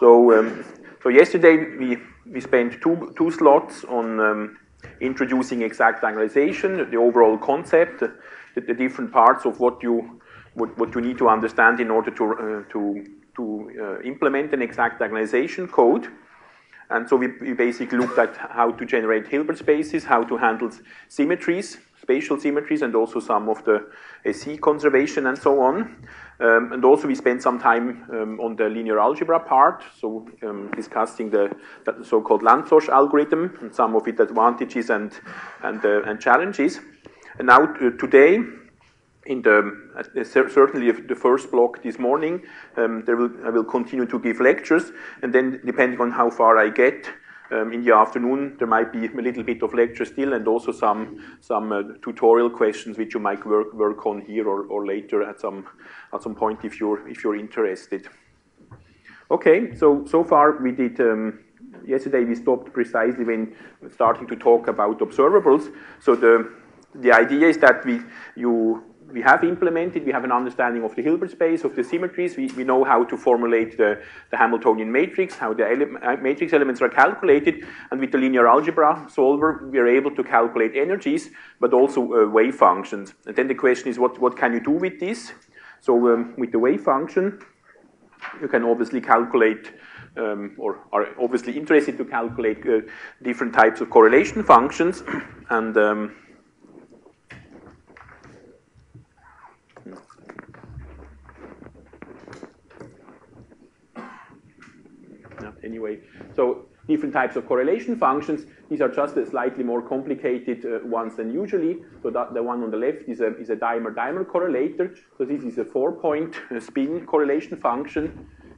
So, um, so yesterday we, we spent two, two slots on um, introducing exact diagonalization, the overall concept, the, the, different parts of what you, what, what you need to understand in order to, uh, to, to uh, implement an exact diagonalization code. And so we, we, basically looked at how to generate Hilbert spaces, how to handle symmetries, spatial symmetries, and also some of the SE conservation and so on. Um, and also we spent some time um, on the linear algebra part, so um, discussing the, the so-called Lanczos algorithm and some of its advantages and, and, uh, and challenges. And now uh, today, in the uh, certainly the first block this morning, um, there will, I will continue to give lectures, and then depending on how far I get, um, in the afternoon, there might be a little bit of lecture still and also some, some uh, tutorial questions which you might work, work on here or, or later at some, at some point if you're, if you're interested. Okay, so, so far we did, um, yesterday we stopped precisely when starting to talk about observables. So the, the idea is that we, you we have implemented, we have an understanding of the Hilbert space, of the symmetries, we, we know how to formulate the, the Hamiltonian matrix, how the ele uh, matrix elements are calculated, and with the linear algebra solver, we are able to calculate energies, but also uh, wave functions. And then the question is, what, what can you do with this? So um, with the wave function, you can obviously calculate um, or are obviously interested to calculate uh, different types of correlation functions, and um, anyway. So different types of correlation functions. These are just slightly more complicated uh, ones than usually. So that, the one on the left is a, is a dimer-dimer correlator. So this is a four-point uh, spin correlation function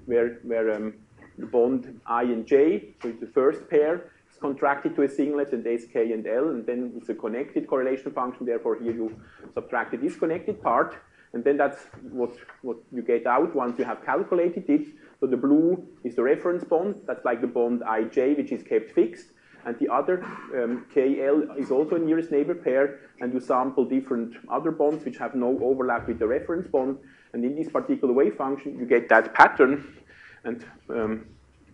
where, where um, the bond I and J, so it's the first pair, is contracted to a singlet and S, K, and L, and then it's a connected correlation function. Therefore, here you subtract the disconnected part. And then that's what, what you get out once you have calculated it. So the blue is the reference bond. That's like the bond ij, which is kept fixed. And the other, um, KL, is also a nearest neighbor pair. And you sample different other bonds which have no overlap with the reference bond. And in this particular wave function, you get that pattern. And um,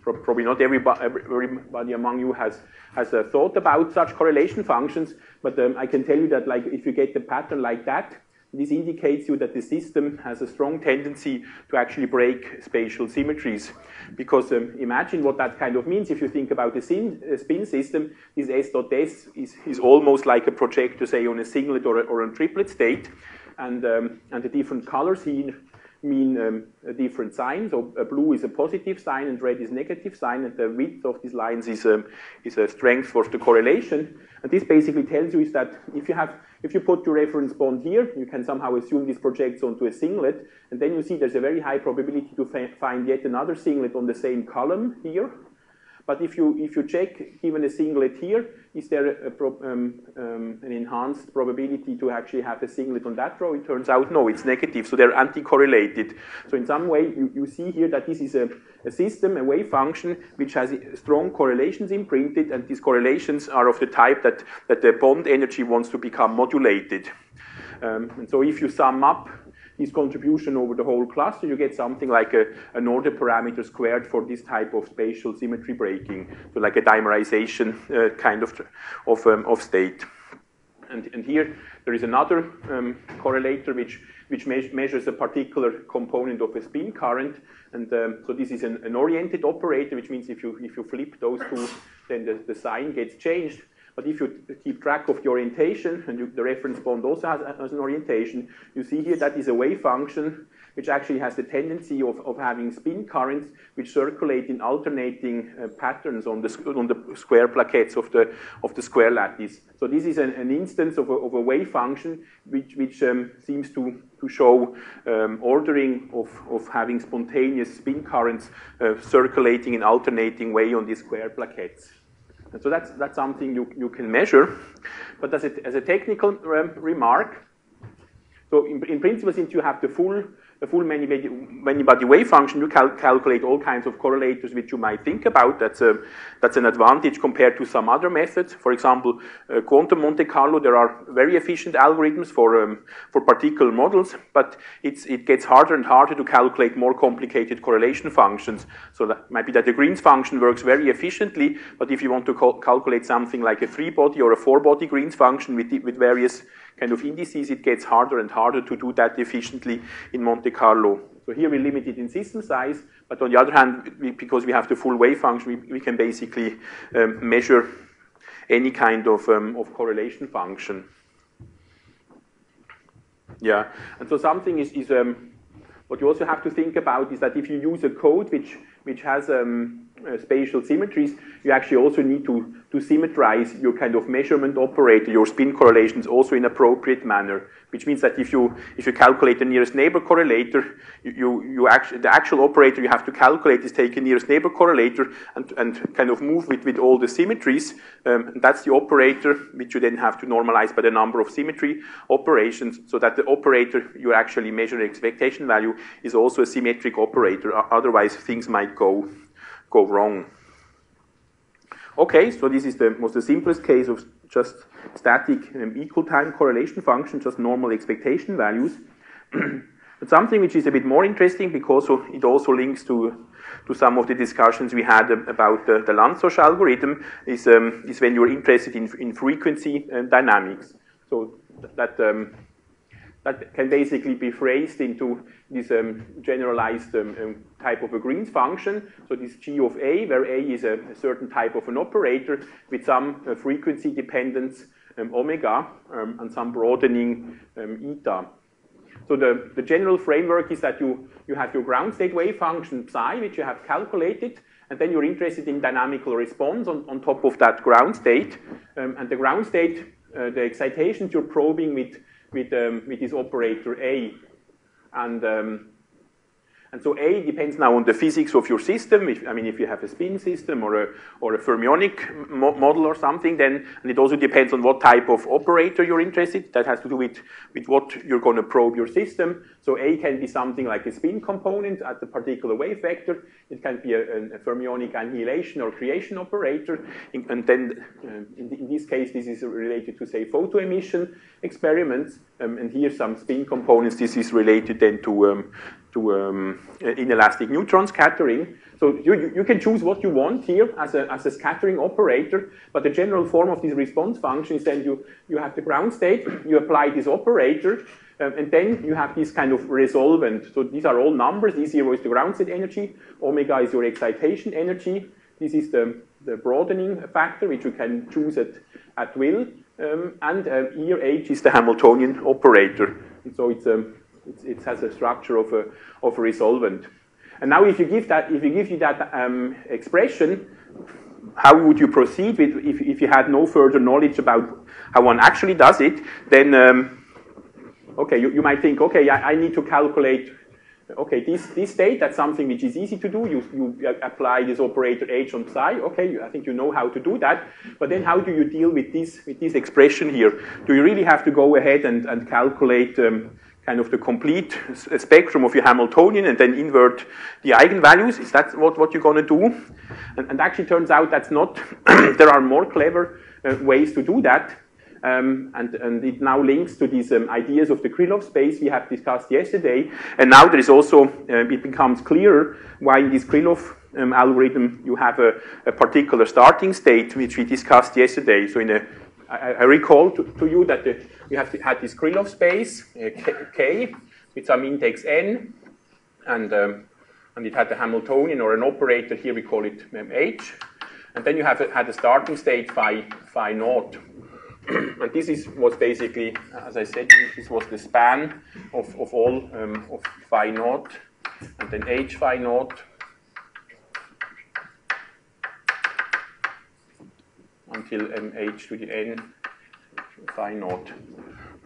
probably not everybody, everybody, among you has, has uh, thought about such correlation functions. But um, I can tell you that like, if you get the pattern like that, this indicates you that the system has a strong tendency to actually break spatial symmetries. Because um, imagine what that kind of means if you think about a, spin system. This S dot S is, is almost like a projector, say, on a singlet or a, or a triplet state. And, um, and the different colors here mean um, a different sign. So blue is a positive sign and red is negative sign, and the width of these lines is, um, is a strength for the correlation. And this basically tells you is that if you have if you put your reference bond here, you can somehow assume this projects onto a singlet, and then you see there's a very high probability to find yet another singlet on the same column here. But if you, if you check, given a singlet here, is there a, um, um, an enhanced probability to actually have a singlet on that row? It turns out no, it's negative, so they're anti-correlated. So in some way, you, you see here that this is a, a system, a wave function, which has strong correlations imprinted, and these correlations are of the type that, that the bond energy wants to become modulated. Um, and so if you sum up this contribution over the whole cluster, you get something like a, an order parameter squared for this type of spatial symmetry breaking, so like a dimerization uh, kind of, of, um, of state. And, and here there is another um, correlator which, which me measures a particular component of a spin current. And um, so this is an, an, oriented operator, which means if you, if you flip those two, then the, the sign gets changed. But if you keep track of the orientation, and you, the reference bond also has, has, an orientation, you see here that is a wave function which actually has the tendency of, of having spin currents which circulate in alternating uh, patterns on the, on the square plaquettes of the, of the square lattice. So this is an, an instance of a, of a wave function which, which um, seems to, to show um, ordering of, of having spontaneous spin currents uh, circulating in alternating way on these square plaquettes. And so that's, that's something you, you can measure. But as a, as a technical um, remark, so in, in, principle, since you have the full a full many-body wave function, you cal calculate all kinds of correlators which you might think about. That's, a, that's an advantage compared to some other methods. For example, uh, quantum Monte Carlo, there are very efficient algorithms for, um, for particle models, but it gets harder and harder to calculate more complicated correlation functions. So that might be that the Green's function works very efficiently, but if you want to cal calculate something like a three-body or a four-body Green's function with, with various kind of indices, it gets harder and harder to do that efficiently in Monte Carlo. So here we limit it in system size, but on the other hand, we, because we have the full wave function, we, we can basically um, measure any kind of, um, of correlation function. Yeah, and so something is, is um, what you also have to think about is that if you use a code which, which has um, spatial symmetries, you actually also need to, to symmetrize your kind of measurement operator, your spin correlations also in appropriate manner, which means that if you, if you calculate the nearest neighbor correlator, you, you, actually, the actual operator you have to calculate is take a nearest neighbor correlator and, and kind of move it with all the symmetries. Um, that's the operator which you then have to normalize by the number of symmetry operations so that the operator you actually measure expectation value is also a symmetric operator. Otherwise, things might go go wrong. Okay, so this is the most the simplest case of just static um, equal time correlation function, just normal expectation values. but something which is a bit more interesting because it also links to, to some of the discussions we had about the, the algorithm is, um, is when you're interested in, in frequency uh, dynamics. So that um, that can basically be phrased into this um, generalized um, um, type of a Green's function. So this G of A, where A is a, a certain type of an operator with some uh, frequency dependence um, omega um, and some broadening eta. So the, the general framework is that you, you have your ground state wave function psi, which you have calculated, and then you're interested in dynamical response on, on top of that ground state. and the ground state, uh, the excitations you're probing with with, um, with this operator A. And, um, and so A depends now on the physics of your system. If, I mean, if you have a spin system or a, or a fermionic mo model or something, then, and it also depends on what type of operator you're interested. That has to do with, with what you're going to probe your system. So A can be something like a spin component at the particular wave vector. It can be a, a fermionic annihilation or creation operator. and then, uh, in, in, this case, this is related to, say, photoemission experiments. Um, and here, some spin components, this is related then to, um, to um, inelastic neutron scattering. So you, you can choose what you want here as a, as a scattering operator, but the general form of this response function is then you, you have the ground state, you apply this operator, um, and then you have this kind of resolvent. So these are all numbers. E0 is the ground state energy. Omega is your excitation energy. This is the, the broadening factor, which you can choose at, at will. Um, and uh, here H is the Hamiltonian operator. And so it's, um, it's, it has a structure of a, of a resolvent. And now if you give, that, if you, give you that um, expression, how would you proceed with, if, if you had no further knowledge about how one actually does it, then um, okay, you, you might think, okay, I, I need to calculate okay, this, this state, that's something which is easy to do. You, you apply this operator h on psi. Okay, I think you know how to do that. But then how do you deal with this, with this expression here? Do you really have to go ahead and, and calculate um, kind of the complete spectrum of your Hamiltonian and then invert the eigenvalues? Is that what, what you're going to do? And, and actually turns out that's not, there are more clever uh, ways to do that. Um, and, and, it now links to these um, ideas of the Krylov space we have discussed yesterday. And now there is also, uh, it becomes clearer why in this Krylov um, algorithm you have a, a, particular starting state which we discussed yesterday. So in a, I, I recall to, to, you that the, we have had this Krylov space, uh, K, K, with some index n, and, um, and it had the Hamiltonian or an operator, here we call it um, H. And then you have a, had a starting state phi, phi naught. and this is, was basically, as I said, this was the span of, of all um, of phi naught, and then h phi naught until um, h to the n phi naught.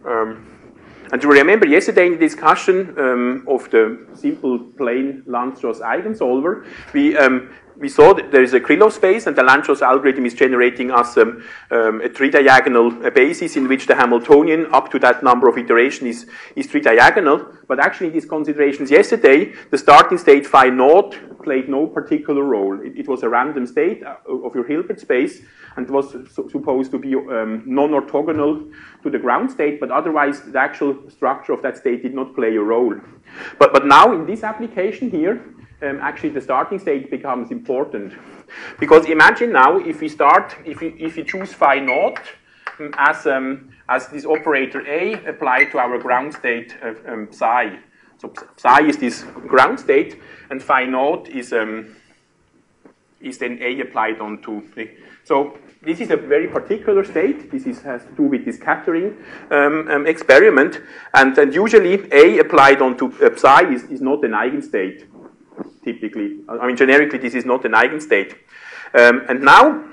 Um, and you remember yesterday in the discussion um, of the simple plain Lanczos eigensolver, we, um, we saw that there is a Krylov space, and the Lanczos algorithm is generating us um, um, a three-diagonal basis in which the Hamiltonian, up to that number of iterations, is, is three-diagonal. But actually, in these considerations yesterday, the starting state phi naught played no particular role. It, it was a random state uh, of your Hilbert space, and was so, supposed to be um, non-orthogonal to the ground state, but otherwise, the actual structure of that state did not play a role. But, but now, in this application here, um, actually the starting state becomes important. Because imagine now if we start, if we, if we choose phi naught um, as, um, as this operator A applied to our ground state um, psi. So psi is this ground state, and phi naught is, um, is then A applied onto. So this is a very particular state. This is, has to do with this scattering um, um, experiment. And, and usually A applied onto uh, psi is, is not an eigenstate typically. I mean, generically, this is not an eigenstate. Um, and now,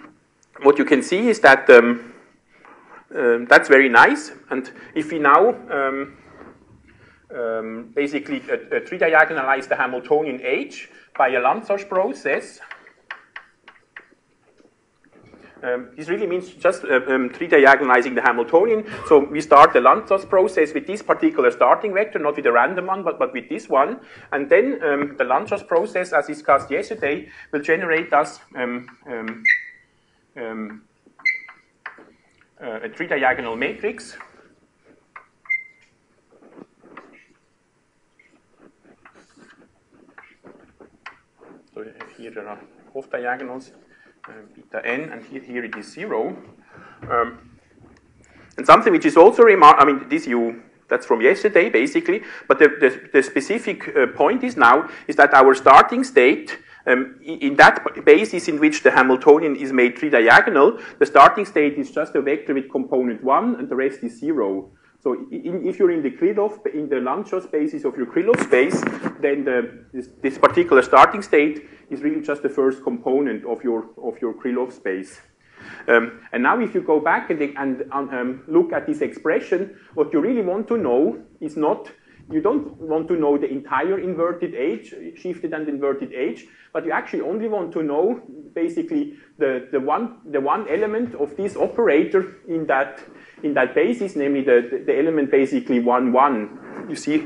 what you can see is that um, um, that's very nice. And if we now um, um, basically uh, three-diagonalize the Hamiltonian H by a Lanczos process, um, this really means just uh, um, three-diagonalizing the Hamiltonian. So we start the Lanczos process with this particular starting vector, not with a random one, but, but with this one. And then um, the Lanczos process, as discussed yesterday, will generate us um, um, um, uh, a three-diagonal matrix. So here there are off diagonals. Uh, beta n, and here, here it is zero. Um, and something which is also remark, I mean, this you, that's from yesterday, basically, but the, the, the specific uh, point is now, is that our starting state, um, in that basis in which the Hamiltonian is made three-diagonal, the starting state is just a vector with component 1, and the rest is 0. So in, if you're in the Krylov, in the Lanczos basis of your Krylov space, then the, this, this, particular starting state is really just the first component of your, of your Krylov space. Um, and now if you go back and, and um, look at this expression, what you really want to know is not, you don't want to know the entire inverted H, shifted and inverted H, but you actually only want to know basically the, the, one, the one element of this operator in that, in that basis, namely the, the element basically 1, 1. You see,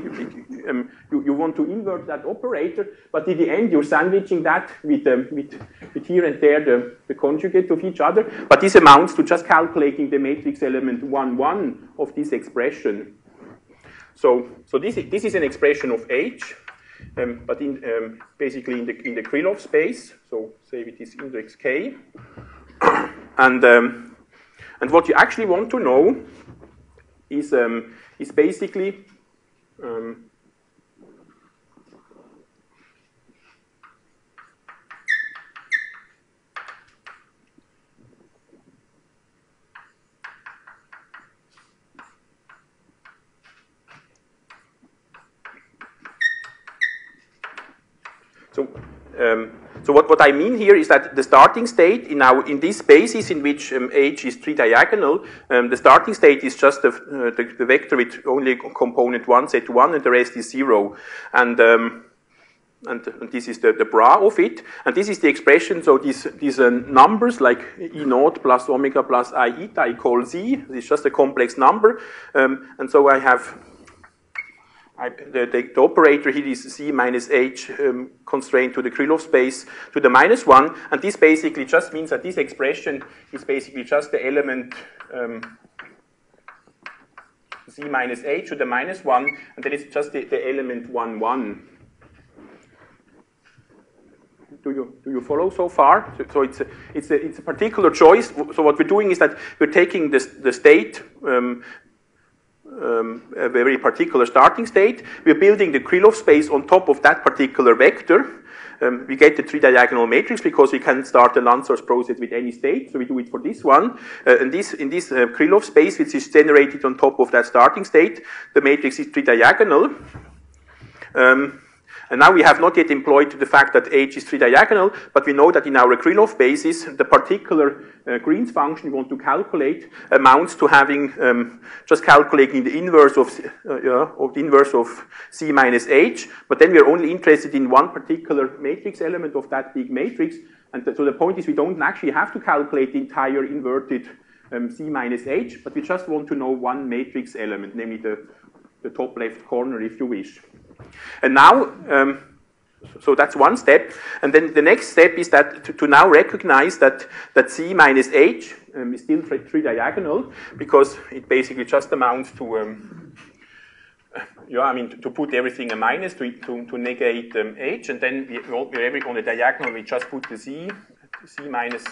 um, you, you want to invert that operator, but in the end you're sandwiching that with, um, with, with here and there the, the conjugate of each other. But this amounts to just calculating the matrix element 1, 1 of this expression. So, so this, is, this is an expression of H, um, but in, um, basically in the, in the Krylov space, so say it is index K. and um, and what you actually want to know is, um, is basically um, so um, so what, what I mean here is that the starting state in, our, in this basis in which um, H is three-diagonal, um, the starting state is just the, uh, the, the, vector with only component 1 set to 1 and the rest is 0. And, um, and, and, this is the, the bra of it. And this is the expression, so these, these uh, numbers like E naught plus omega plus I eta I call Z. It's just a complex number. Um, and so I have I, the, the, the, operator here is C minus H um, constrained to the Krylov space to the minus 1. And this basically just means that this expression is basically just the element um, Z minus H to the minus 1, and then it's just the, the element 1, 1. Do you, do you follow so far? So, so it's, a, it's, a, it's a particular choice. So what we're doing is that we're taking this, the state um, um, a very particular starting state. We're building the Krylov space on top of that particular vector. Um, we get the three-diagonal matrix because we can start the Lanczos process with any state, so we do it for this one. Uh, and this, in this uh, Krylov space, which is generated on top of that starting state, the matrix is three-diagonal. Um, And now we have not yet employed the fact that H is three-diagonal, but we know that in our Krylov basis, the particular uh, Green's function we want to calculate amounts to having um, just calculating the inverse of, uh, yeah, of the inverse of C minus H, but then we are only interested in one particular matrix element of that big matrix, and th so the point is we don't actually have to calculate the entire inverted um, C minus H, but we just want to know one matrix element, namely the, the top left corner if you wish. And now, um, so that's one step. And then the next step is that to, to now recognize that, that C minus H um, is still three-diagonal because it basically just amounts to, um, yeah, I mean, to, to, put everything a minus to, to, to negate um, H, and then we, we, on the diagonal we just put the Z, C minus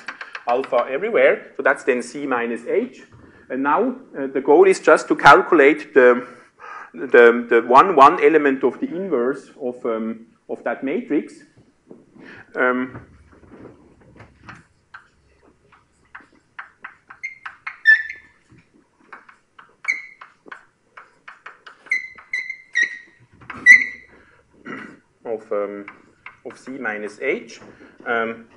alpha everywhere. So that's then C minus H. And now uh, the goal is just to calculate the, the, the one, one element of the inverse of, um, of that matrix. Um, of, um, of C minus H. Um,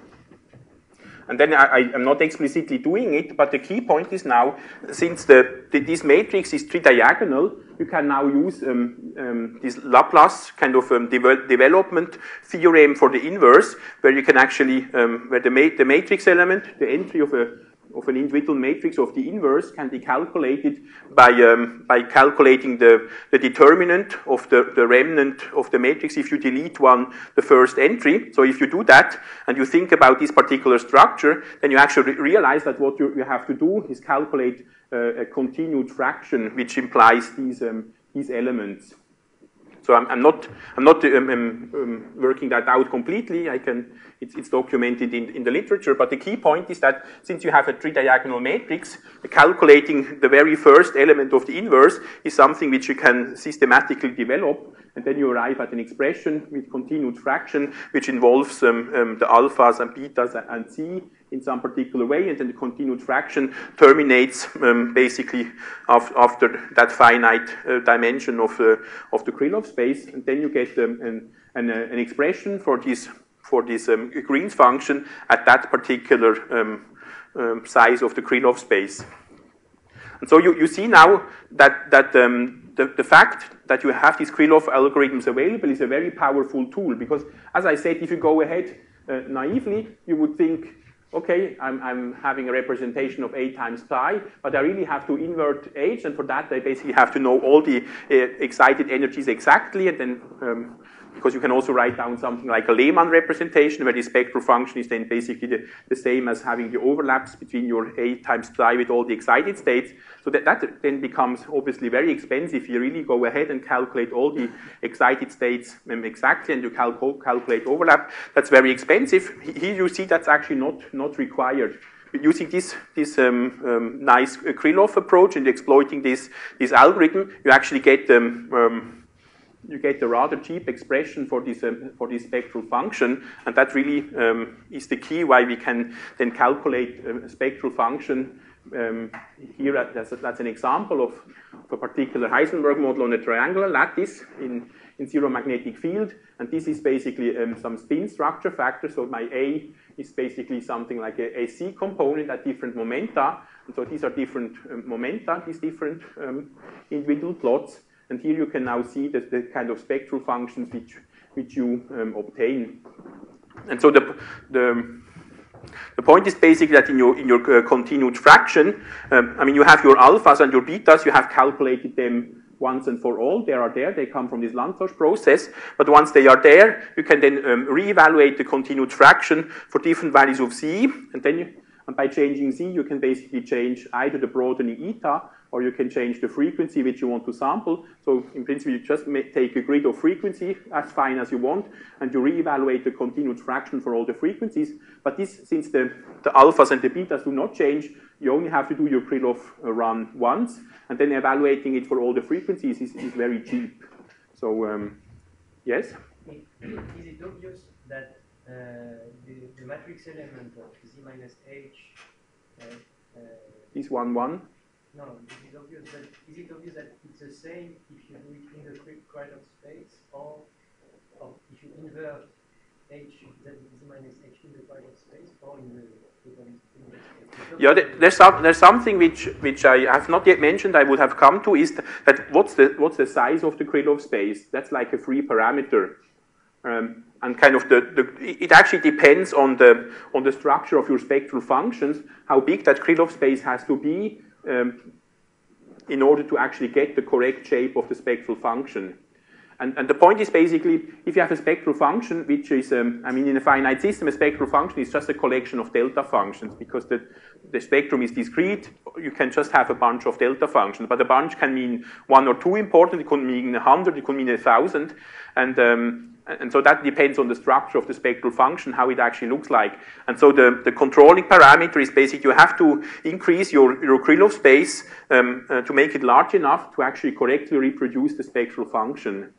and then I, am not explicitly doing it, but the key point is now, since the, the this matrix is three-diagonal, you can now use um, um, this Laplace kind of um, development theorem for the inverse, where you can actually, um, where the, ma the matrix element, the entry of a of an individual matrix of the inverse can be calculated by, um, by calculating the, the determinant of the, the remnant of the matrix if you delete one, the first entry. So if you do that and you think about this particular structure, then you actually realize that what you, you have to do is calculate uh, a continued fraction which implies these, um, these elements. So I'm, I'm, not, I'm not um, um, um, working that out completely. I can, it's, it's documented in, in, the literature. But the key point is that since you have a three-diagonal matrix, calculating the very first element of the inverse is something which you can systematically develop. And then you arrive at an expression with continued fraction, which involves um, um, the alphas and betas and c in some particular way, and then the continued fraction terminates um, basically after that finite uh, dimension of, uh, of the Krylov space, and then you get um, an, an, uh, an, expression for this, for this um, Green's function at that particular um, um, size of the Krylov space. And so you, you see now that, that um, the, the fact that you have these Krylov algorithms available is a very powerful tool, because as I said, if you go ahead uh, naively, you would think okay, I'm, I'm, having a representation of A times pi, but I really have to invert H, and for that I basically have to know all the uh, excited energies exactly, and then um, because you can also write down something like a Lehmann representation where the spectral function is then basically the, the same as having the overlaps between your A times psi with all the excited states. So that, that then becomes obviously very expensive. You really go ahead and calculate all the excited states um, exactly and you cal calculate overlap. That's very expensive. Here you see that's actually not, not required using this, this um, um, nice Krylov approach and exploiting this, this algorithm, you actually get um, um you get a rather cheap expression for this, um, for this spectral function, and that really um, is the key why we can then calculate a spectral function. Um, here, that's, that's, an example of, of, a particular Heisenberg model on a triangular lattice in, in zero magnetic field, and this is basically um, some spin structure factor, so my A is basically something like a AC component at different momenta, and so these are different um, momenta, these different um, individual plots, and here you can now see the, the kind of spectral functions which, which you um, obtain. And so the, the, the point is basically that in your, in your uh, continued fraction, um, I mean, you have your alphas and your betas, you have calculated them once and for all. They are there, they come from this Lanczos process. But once they are there, you can then um, reevaluate the continued fraction for different values of z, and then you, and by changing z, you can basically change either the broadening eta or you can change the frequency which you want to sample. So in principle, you just take a grid of frequency as fine as you want, and you reevaluate the continued fraction for all the frequencies. But this, since the, the alphas and the betas do not change, you only have to do your Krylov run once, and then evaluating it for all the frequencies is, is very cheap. So, um, yes? Is it obvious that uh, the, the, matrix element of z minus h uh, uh, is 1, 1? No, is it obvious that is it obvious that it's the same if you do it in the Krylov space or, or if you invert h that is minus h in the Poisson space or in the yeah, there's, some, there's something which, which I have not yet mentioned, I would have come to, is that what's the, what's the size of the Krylov space? That's like a free parameter. Um, and kind of the, the, it actually depends on the, on the structure of your spectral functions, how big that Krylov space has to be um, in order to actually get the correct shape of the spectral function. And, and, the point is basically, if you have a spectral function, which is, um, I mean, in a finite system, a spectral function is just a collection of delta functions because the, the spectrum is discrete. You can just have a bunch of delta functions, but a bunch can mean one or two important. It could mean a hundred. It could mean a thousand, and um, and so that depends on the structure of the spectral function, how it actually looks like. And so the, the controlling parameter is basically you have to increase your, your Krylov space um, uh, to make it large enough to actually correctly reproduce the spectral function.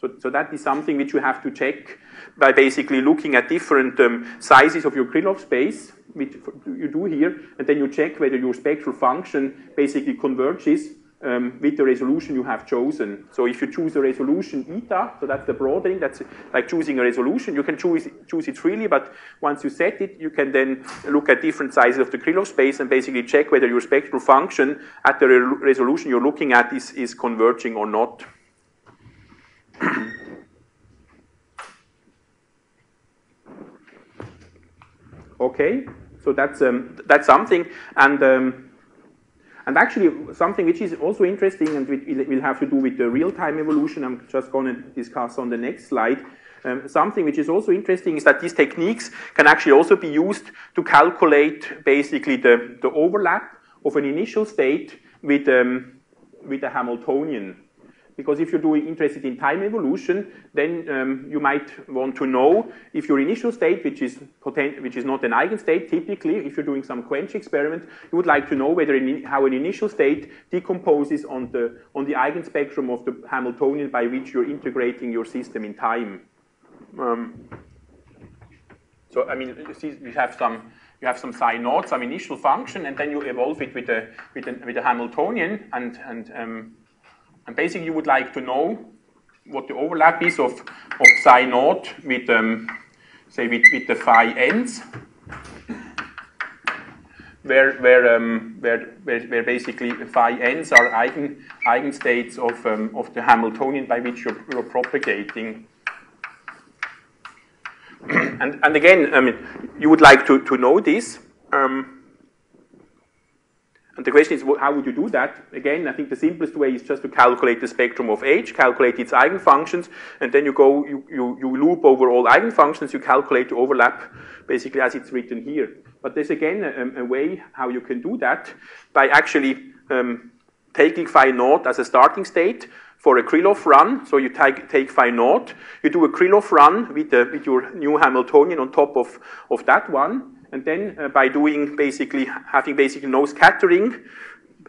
So, so that is something which you have to check by basically looking at different um, sizes of your Krylov space, which you do here, and then you check whether your spectral function basically converges um, with the resolution you have chosen. So if you choose a resolution eta, so that's the broadening, that's like choosing a resolution, you can choose, choose it freely, but once you set it, you can then look at different sizes of the Krylov space and basically check whether your spectral function at the re resolution you're looking at is, is converging or not. okay, so that's um, that's something, and um, and actually something which is also interesting and it will have to do with the real-time evolution. I'm just going to discuss on the next slide. Um, something which is also interesting is that these techniques can actually also be used to calculate basically the, the overlap of an initial state with, um, with a Hamiltonian. Because if you're interested in time evolution, then um, you might want to know if your initial state, which is which is not an eigenstate, typically, if you're doing some quench experiment, you would like to know whether in, how an initial state decomposes on the on the eigenspectrum of the Hamiltonian by which you're integrating your system in time. Um, so I mean, you have some you have some naught, some initial function, and then you evolve it with a with a, with a Hamiltonian, and and um, and basically, you would like to know what the overlap is of, of psi naught with, um, say, with, with the phi ends, where, where, um, where, where, where, basically phi ends are eigen, eigenstates of, um, of the Hamiltonian by which you're, you're propagating. and, and again, I mean, you would like to, to know this. Um, and the question is, how would you do that? Again, I think the simplest way is just to calculate the spectrum of H, calculate its eigenfunctions, and then you go, you, you, you loop over all eigenfunctions, you calculate the overlap, basically as it's written here. But there's again a, a way how you can do that by actually um, taking phi naught as a starting state for a Krylov run. So you take, take phi naught, you do a Krylov run with, the, with your new Hamiltonian on top of, of that one, and then uh, by doing basically, having basically no scattering,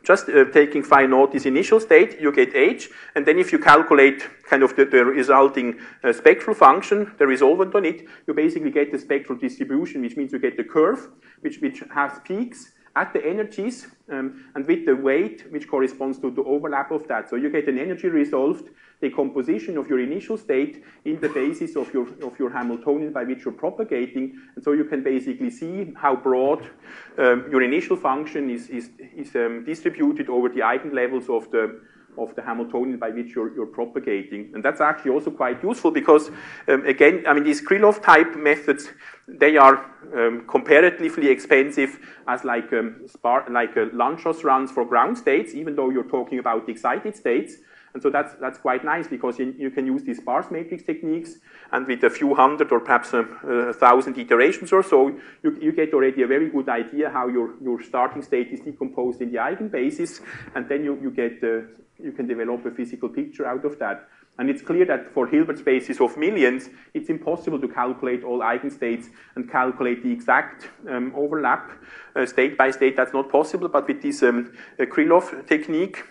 just uh, taking phi naught this initial state, you get h, and then if you calculate kind of the, the resulting uh, spectral function, the resolvent on it, you basically get the spectral distribution, which means you get the curve, which, which has peaks, at the energies um, and with the weight which corresponds to the overlap of that. So you get an energy resolved decomposition of your initial state in the basis of your, of your Hamiltonian by which you're propagating. And so you can basically see how broad um, your initial function is, is, is um, distributed over the eigenlevels of the, of the Hamiltonian by which you're, you're propagating. And that's actually also quite useful because, um, again, I mean, these Krylov type methods, they are um, comparatively expensive as like, um, like uh, Lanczos runs for ground states, even though you're talking about excited states. And so that's, that's quite nice because you, you, can use these sparse matrix techniques and with a few hundred or perhaps a, a thousand iterations or so, you, you, get already a very good idea how your, your starting state is decomposed in the eigenbasis and then you, you, get, uh, you can develop a physical picture out of that. And it's clear that for Hilbert spaces of millions, it's impossible to calculate all eigenstates and calculate the exact um, overlap uh, state by state. That's not possible, but with this um, Krylov technique,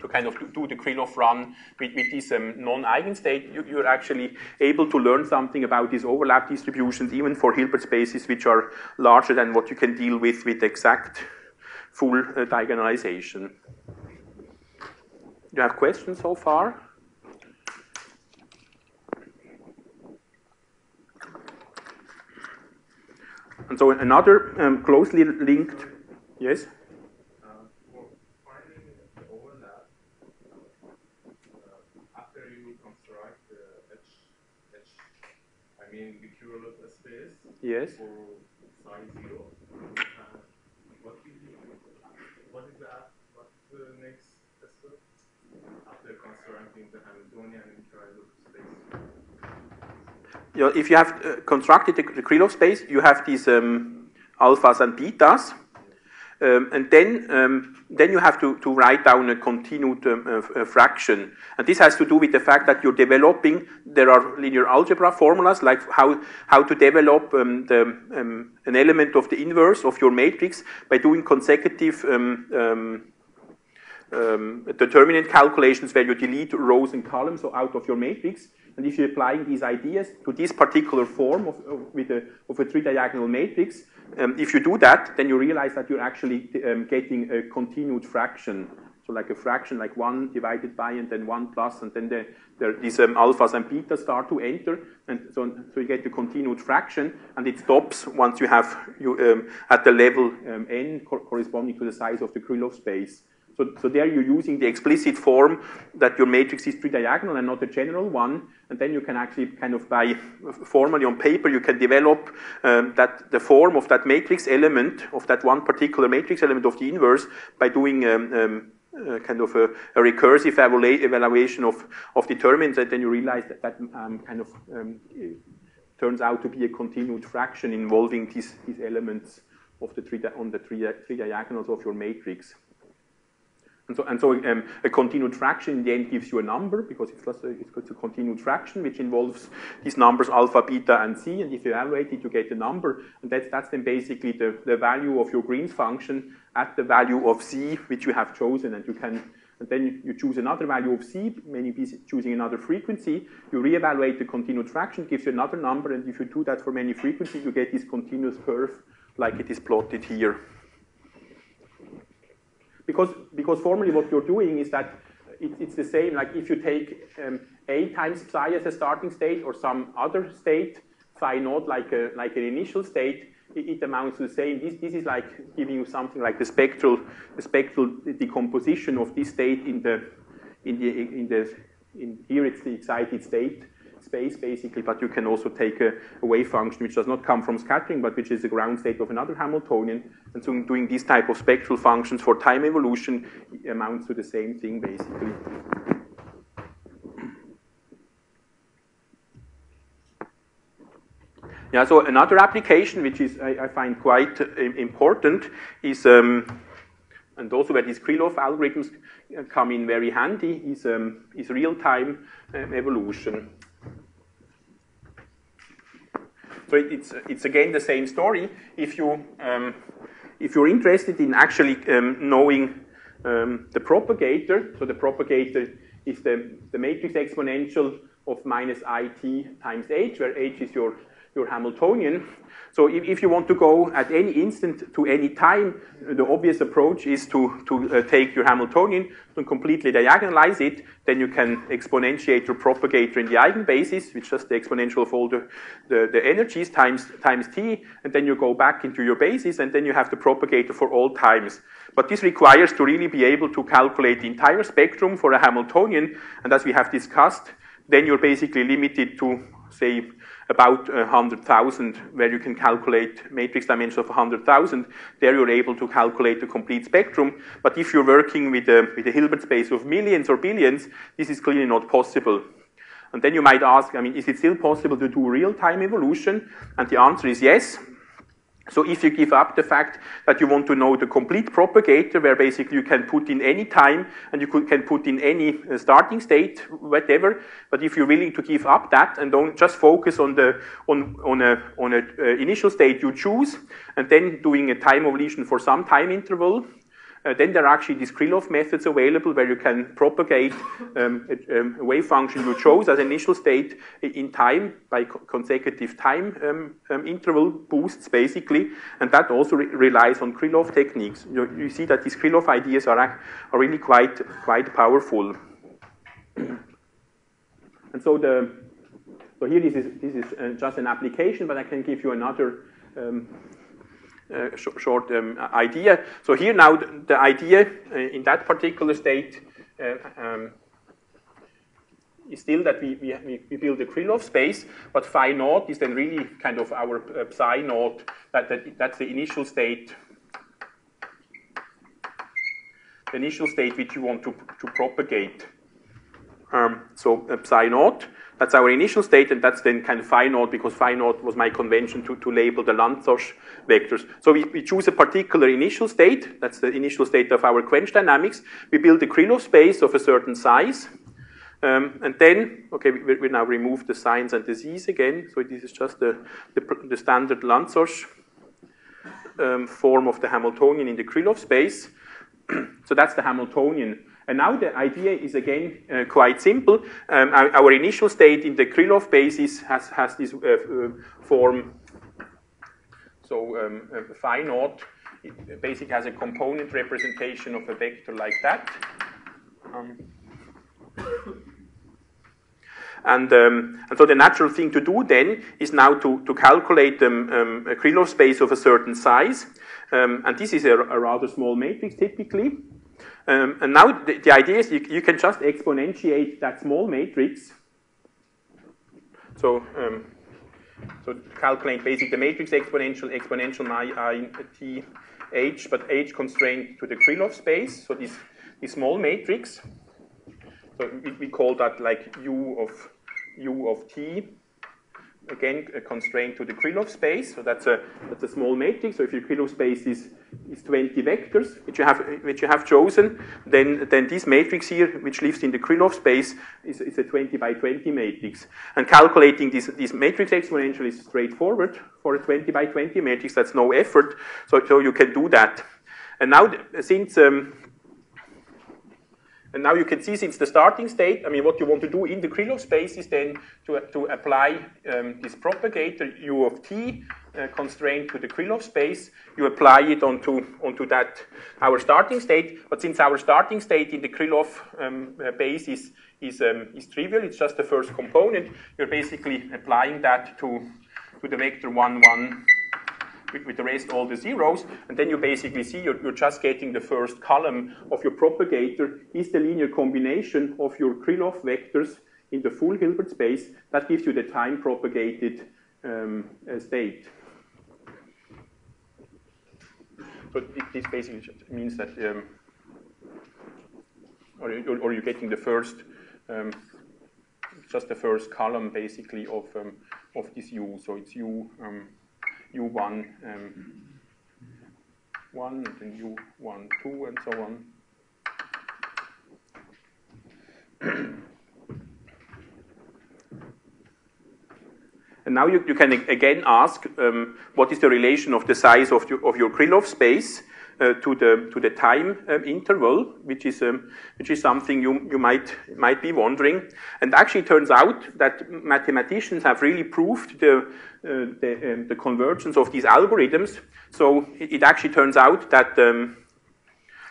to kind of do the Krylov run with, with this um, non-eigenstate, you, you're actually able to learn something about these overlap distributions, even for Hilbert spaces, which are larger than what you can deal with with exact full uh, diagonalization. You have questions so far? And so another um, closely linked, yes? Construct the H, H, I mean the Krylov space Yes. for psi zero, uh, what is the, what is the, what's the next step after constructing the Hamiltonian and Krylov space? you know, if you have uh, constructed the, the Krylov space, you have these um, alphas and betas, um, and then um, then you have to, to write down a continued um, uh, fraction, and this has to do with the fact that you're developing. There are linear algebra formulas like how how to develop um, the, um, an element of the inverse of your matrix by doing consecutive. Um, determinant calculations where you delete rows and columns out of your matrix, and if you're applying these ideas to this particular form of, of with a, of a three-diagonal matrix, um, if you do that, then you realize that you're actually um, getting a continued fraction. So like a fraction, like 1 divided by, and then 1 plus, and then the, the, these um, alphas and betas start to enter, and so, so you get a continued fraction, and it stops once you have you, um, at the level um, n co corresponding to the size of the Krylov space. So, so there you're using the explicit form that your matrix is three-diagonal and not a general one, and then you can actually kind of by formally on paper you can develop um, that the form of that matrix element of that one particular matrix element of the inverse by doing um, um, uh, kind of a, a recursive evalu evaluation of, of determinants, and then you realize that that um, kind of um, turns out to be a continued fraction involving these, these elements of the three on the three, three diagonals of your matrix. And so, and so um, a continued fraction in the end gives you a number because it's, a, it's a continued fraction which involves these numbers alpha, beta, and c. And if you evaluate it, you get a number. And that's, that's then basically the, the value of your Green's function at the value of c which you have chosen. And you can and then you choose another value of c, maybe choosing another frequency. You reevaluate the continued fraction, gives you another number. And if you do that for many frequencies, you get this continuous curve like it is plotted here because, because formally what you're doing is that it, it's the same, like if you take um, A times psi as a starting state or some other state, phi naught like, a, like an initial state, it, it, amounts to the same. This, this is like giving you something like the spectral, the spectral decomposition of this state in the, in the, in the, in, here it's the excited state space basically, but you can also take a, a, wave function which does not come from scattering, but which is the ground state of another Hamiltonian. And so doing these type of spectral functions for time evolution amounts to the same thing basically. Yeah, so another application which is I, I find quite uh, important is, um, and also where these Krylov algorithms come in very handy, is, um, is real-time um, evolution. So it's, it's again the same story. If, you, um, if you're interested in actually um, knowing um, the propagator, so the propagator is the, the matrix exponential of minus it times h, where h is your, your Hamiltonian. So if, if you want to go at any instant to any time, the obvious approach is to, to uh, take your Hamiltonian and completely diagonalize it. Then you can exponentiate your propagator in the eigenbasis, which is the exponential of all the, the, the, energies times, times t, and then you go back into your basis, and then you have the propagator for all times. But this requires to really be able to calculate the entire spectrum for a Hamiltonian, and as we have discussed, then you're basically limited to, say, about 100,000, where you can calculate matrix dimensions of 100,000. There you're able to calculate the complete spectrum. But if you're working with a, with a Hilbert space of millions or billions, this is clearly not possible. And then you might ask, I mean, is it still possible to do real-time evolution? And the answer is yes. So if you give up the fact that you want to know the complete propagator, where basically you can put in any time and you can put in any uh, starting state, whatever, but if you're willing to give up that and don't just focus on the on on a on a uh, initial state you choose, and then doing a time evolution for some time interval, uh, then there are actually these Krylov methods available where you can propagate um, a, um, a, wave function you chose as initial state in time by co consecutive time um, um, interval boosts, basically. And that also re relies on Krylov techniques. You, you, see that these Krylov ideas are, are really quite, quite powerful. and so the so here this is, this is uh, just an application, but I can give you another um, uh, sh short um, idea. So here now the, the idea uh, in that particular state uh, um, is still that we, we, we build a Krylov space, but phi naught is then really kind of our uh, psi naught, that, that, that's the initial state the initial state which you want to, to propagate. Um, so uh, psi naught, that's our initial state, and that's then kind of phi naught, because phi naught was my convention to, to label the Lanczos vectors. So we, we choose a particular initial state, that's the initial state of our quench dynamics. We build a Krylov space of a certain size, um, and then, okay, we, we, now remove the signs and the z's again, so this is just the, the, the standard Lanczos um, form of the Hamiltonian in the Krylov space. so that's the Hamiltonian. And now the idea is again uh, quite simple. Um, our, our, initial state in the Krylov basis has, has this uh, uh, form. So um, uh, phi naught basically has a component representation of a vector like that. Um, and, um, and, so the natural thing to do then is now to, to calculate um, um, a Krylov space of a certain size. Um, and this is a, a, rather small matrix typically. Um, and now the, the, idea is you, you, can just exponentiate that small matrix. So, um, so calculate basically the matrix exponential, exponential my i, t, h, but h constrained to the Krylov space. So this, this small matrix. So we, we call that like u of u of t again constrained to the Krylov space. So that's a that's a small matrix. So if your Krylov space is is 20 vectors, which you have which you have chosen, then then this matrix here, which lives in the Krylov space, is, is a 20 by 20 matrix. And calculating this this matrix exponential is straightforward for a 20 by 20 matrix. That's no effort. So so you can do that. And now since um, and now you can see since the starting state, I mean, what you want to do in the Krylov space is then to, to apply um, this propagator u of t constraint to the Krylov space. You apply it onto, onto that, our starting state. But since our starting state in the Krylov um, uh, base is, is, um, is trivial, it's just the first component, you're basically applying that to, to the vector 1, 1, with, rest all the zeros, and then you basically see you're, you're, just getting the first column of your propagator is the linear combination of your Krylov vectors in the full Hilbert space. That gives you the time propagated um, uh, state. So this basically means that, um, or, or, you're getting the first, um, just the first column basically of um, of this U. So it's U um, U1 um, 1, and then U1 2, and so on. and now you, you can again ask um, what is the relation of the size of your, of your Krylov space uh, to the to the time um, interval, which is um, which is something you you might might be wondering. And actually, turns out that mathematicians have really proved the uh, the, um, the, convergence of these algorithms. So it, it actually turns out that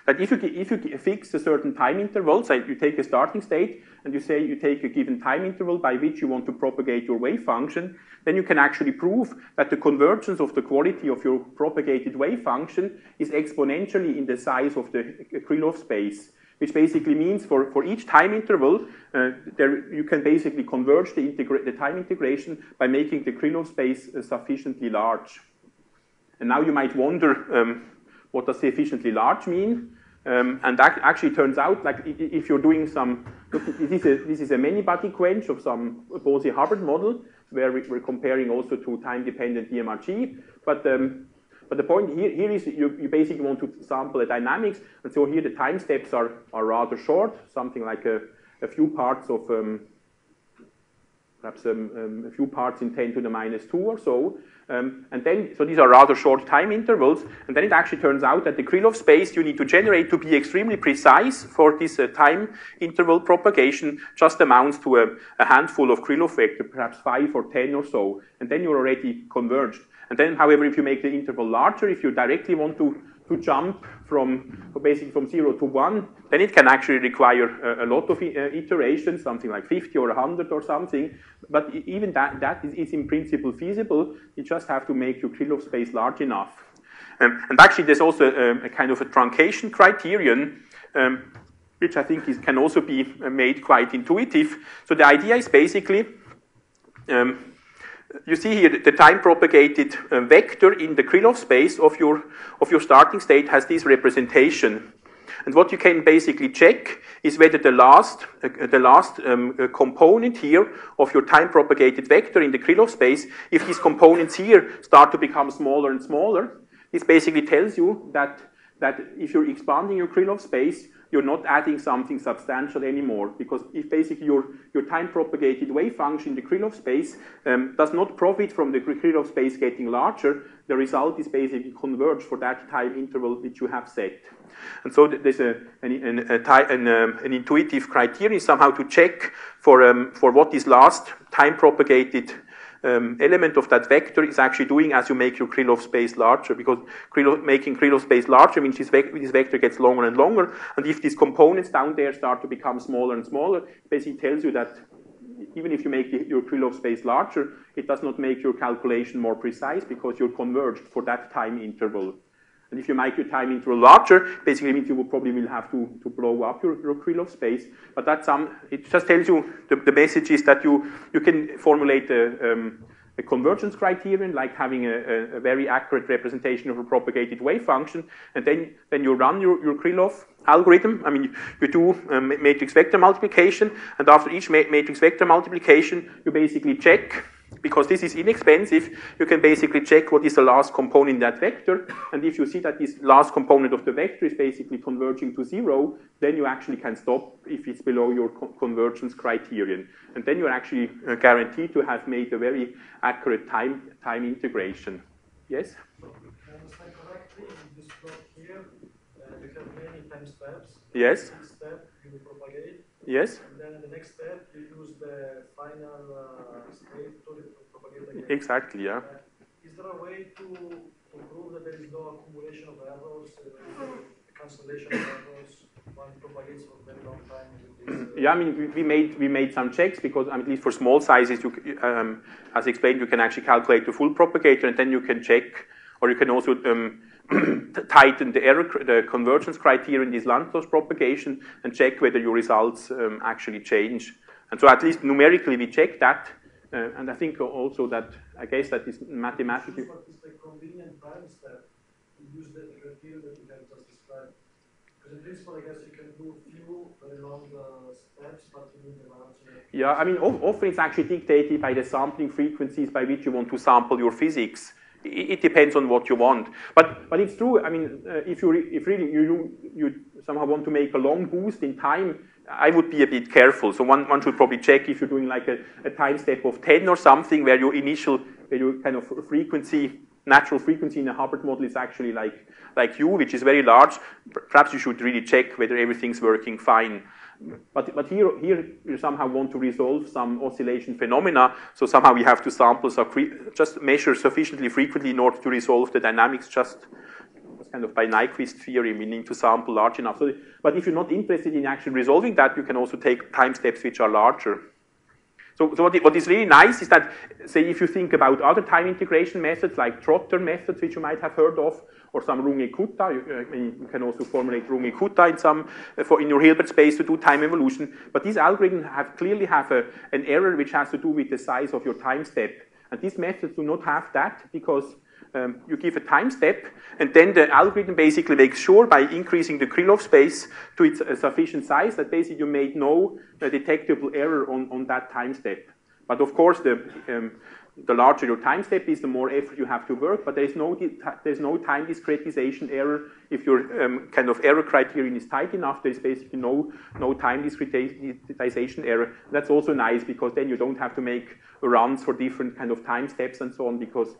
that if you, if you fix a certain time interval, so you take a starting state and you say you take a given time interval by which you want to propagate your wave function, then you can actually prove that the convergence of the quality of your propagated wave function is exponentially in the size of the Krylov space, which basically means for, for each time interval, uh, there, you can basically converge the, the, time integration by making the Krylov space uh, sufficiently large. And now you might wonder, um, what does sufficiently large mean? Um, and that actually turns out, like if you're doing some, this is a, this is a many-body quench of some Bose-Hubbard model, where we, are comparing also to time-dependent DMRG. But, um, but the point here, here is you, you basically want to sample the dynamics, and so here the time steps are, are rather short, something like a, a few parts of, um, perhaps um, um a few parts in 10 to the minus 2 or so. Um, and then, so these are rather short time intervals, and then it actually turns out that the Krylov space you need to generate to be extremely precise for this uh, time interval propagation just amounts to a, a handful of Krylov vectors, perhaps five or ten or so, and then you're already converged. And then, however, if you make the interval larger, if you directly want to to jump from basically from zero to one, then it can actually require a, a lot of uh, iterations, something like 50 or 100 or something. But even that, that is, is in principle feasible. You just have to make your Krylov space large enough. Um, and actually, there's also um, a kind of a truncation criterion, um, which I think is, can also be uh, made quite intuitive. So the idea is basically, um, you see here the time propagated uh, vector in the Krylov space of your, of your starting state has this representation. And what you can basically check is whether the last, uh, the last um, uh, component here of your time propagated vector in the Krylov space, if these components here start to become smaller and smaller, this basically tells you that, that if you're expanding your Krylov space, you're not adding something substantial anymore because if basically your, your time propagated wave function in the Krylov space um, does not profit from the Krylov space getting larger, the result is basically converged for that time interval which you have set. And so there's a, an, an, a, an, um, an intuitive criterion somehow to check for, um, for what is last time propagated um, element of that vector is actually doing as you make your Krylov space larger, because Krylov, making Krylov space larger means this, this, vector gets longer and longer, and if these components down there start to become smaller and smaller, basically tells you that even if you make the, your Krylov space larger, it does not make your calculation more precise because you're converged for that time interval. And if you make your time interval larger, basically means you will probably will have to, to blow up your, your Krylov space. But that's some, it just tells you, the, the message is that you, you can formulate a, um, a convergence criterion, like having a, a, a, very accurate representation of a propagated wave function, and then, then you run your, your Krylov algorithm. I mean, you, you do um, matrix vector multiplication, and after each ma matrix vector multiplication, you basically check because this is inexpensive, you can basically check what is the last component in that vector, and if you see that this last component of the vector is basically converging to zero, then you actually can stop if it's below your co convergence criterion. And then you're actually uh, guaranteed to have made a very accurate time, time integration. Yes? understand Yes. And then the next step, you use the final uh, state to propagate again. Exactly, yeah. Uh, is there a way to, to prove that there is no accumulation of errors, uh, cancellation of errors, one propagates for a very long time with this? Uh, Yeah, I mean, we- we made we made some checks because mean, at least for small sizes, you, um, as explained, you can actually calculate the full propagator, and then you can check, or you can also um, tighten the error, the convergence criteria in this Lanczos propagation, and check whether your results um, actually change. And so, at least numerically, we check that, uh, and I think also that I guess that is mathematically. what is the convenient time step to use the criteria that you have just described. Because in principle, I guess you can do few very long uh, steps, but you need the larger. Yeah, I mean, often it's actually dictated by the sampling frequencies by which you want to sample your physics. It depends on what you want. But, but it's true, I mean, uh, if, you re- if really you, you somehow want to make a long boost in time, I would be a bit careful. So one, one should probably check if you're doing like a, a time step of 10 or something where your initial, where your kind of frequency, natural frequency in a Hubbard model is actually like, like u, which is very large. Perhaps you should really check whether everything's working fine. But, but here, here you somehow want to resolve some oscillation phenomena, so somehow we have to sample, just measure sufficiently frequently in order to resolve the dynamics just kind of by Nyquist theory, meaning to sample large enough. So, but if you're not interested in actually resolving that, you can also take time steps which are larger. So, so what, i- what is really nice is that, say, if you think about other time integration methods like Trotter methods, which you might have heard of, or some Runge-Kutta, you, uh, you can also formulate Runge-Kutta in some uh, for in your Hilbert space to do time evolution. But these algorithms have clearly have a, an error which has to do with the size of your time step, and these methods do not have that because um, you give a time step, and then the algorithm basically makes sure by increasing the Krylov space to its uh, sufficient size that basically you made no uh, detectable error on, on that time step. But of course, the, um, the larger your time step is, the more effort you have to work, but there is no, there's no time discretization error. If your um, kind of error criterion is tight enough, there's basically no, no time discretization error. That's also nice because then you don't have to make runs for different kind of time steps and so on because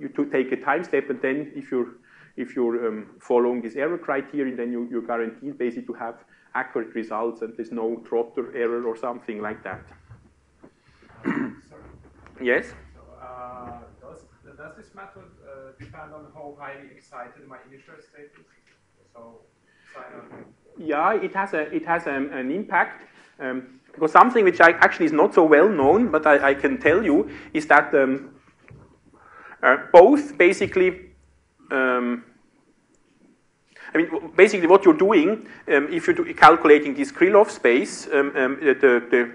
you to take a time step, and then if you're if you're um, following this error criterion, then you, you're guaranteed basically to have accurate results, and there's no trotter error or something like that. yes. Uh, does, does this method uh, depend on how highly excited my initial state is? So. Yeah, it has a it has um, an impact. Um, because something which I, actually is not so well known, but I, I can tell you, is that um, uh, both basically um, I mean, basically what you're doing, um, if you're calculating this Krylov space, um, um, the, the,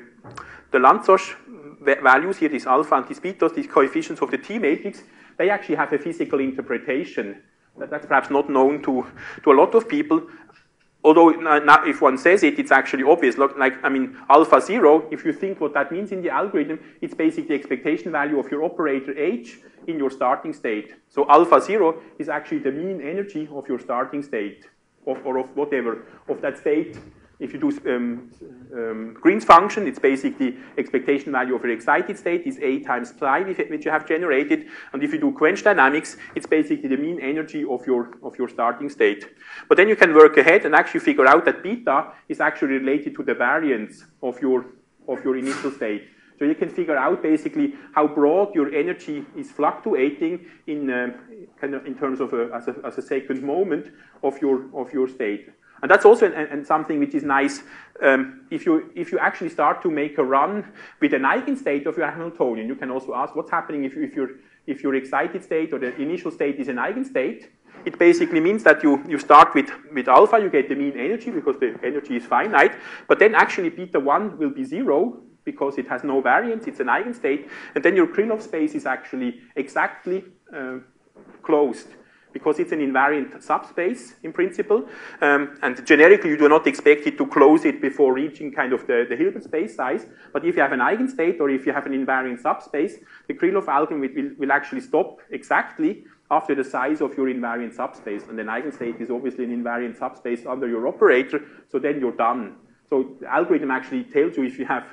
the Lanczos values here, these alpha and these betas, these coefficients of the T matrix, they actually have a physical interpretation. That, that's perhaps not known to, to a lot of people. Although if one says it, it's actually obvious. Look, like, I mean, alpha zero, if you think what that means in the algorithm, it's basically the expectation value of your operator H in your starting state. So alpha zero is actually the mean energy of your starting state, of, or of whatever, of that state. If you do um, um, Green's function, it's basically expectation value of your excited state is A times psi, which you have generated. And if you do quench dynamics, it's basically the mean energy of your, of your starting state. But then you can work ahead and actually figure out that beta is actually related to the variance of your, of your initial state. So you can figure out basically how broad your energy is fluctuating in, um, kind of in terms of a, as, a, as a second moment of your, of your state. And that's also an, an, something which is nice um, if, you, if you actually start to make a run with an eigenstate of your Hamiltonian. You can also ask what's happening if, you, if, your, if your excited state or the initial state is an eigenstate. It basically means that you, you start with, with alpha, you get the mean energy because the energy is finite, but then actually beta 1 will be 0 because it has no variance, it's an eigenstate, and then your Krylov space is actually exactly uh, closed because it's an invariant subspace in principle, um, and generically you do not expect it to close it before reaching kind of the, the Hilbert space size, but if you have an eigenstate or if you have an invariant subspace, the Krylov algorithm will, will, actually stop exactly after the size of your invariant subspace, and an eigenstate is obviously an invariant subspace under your operator, so then you're done. So the algorithm actually tells you if you have,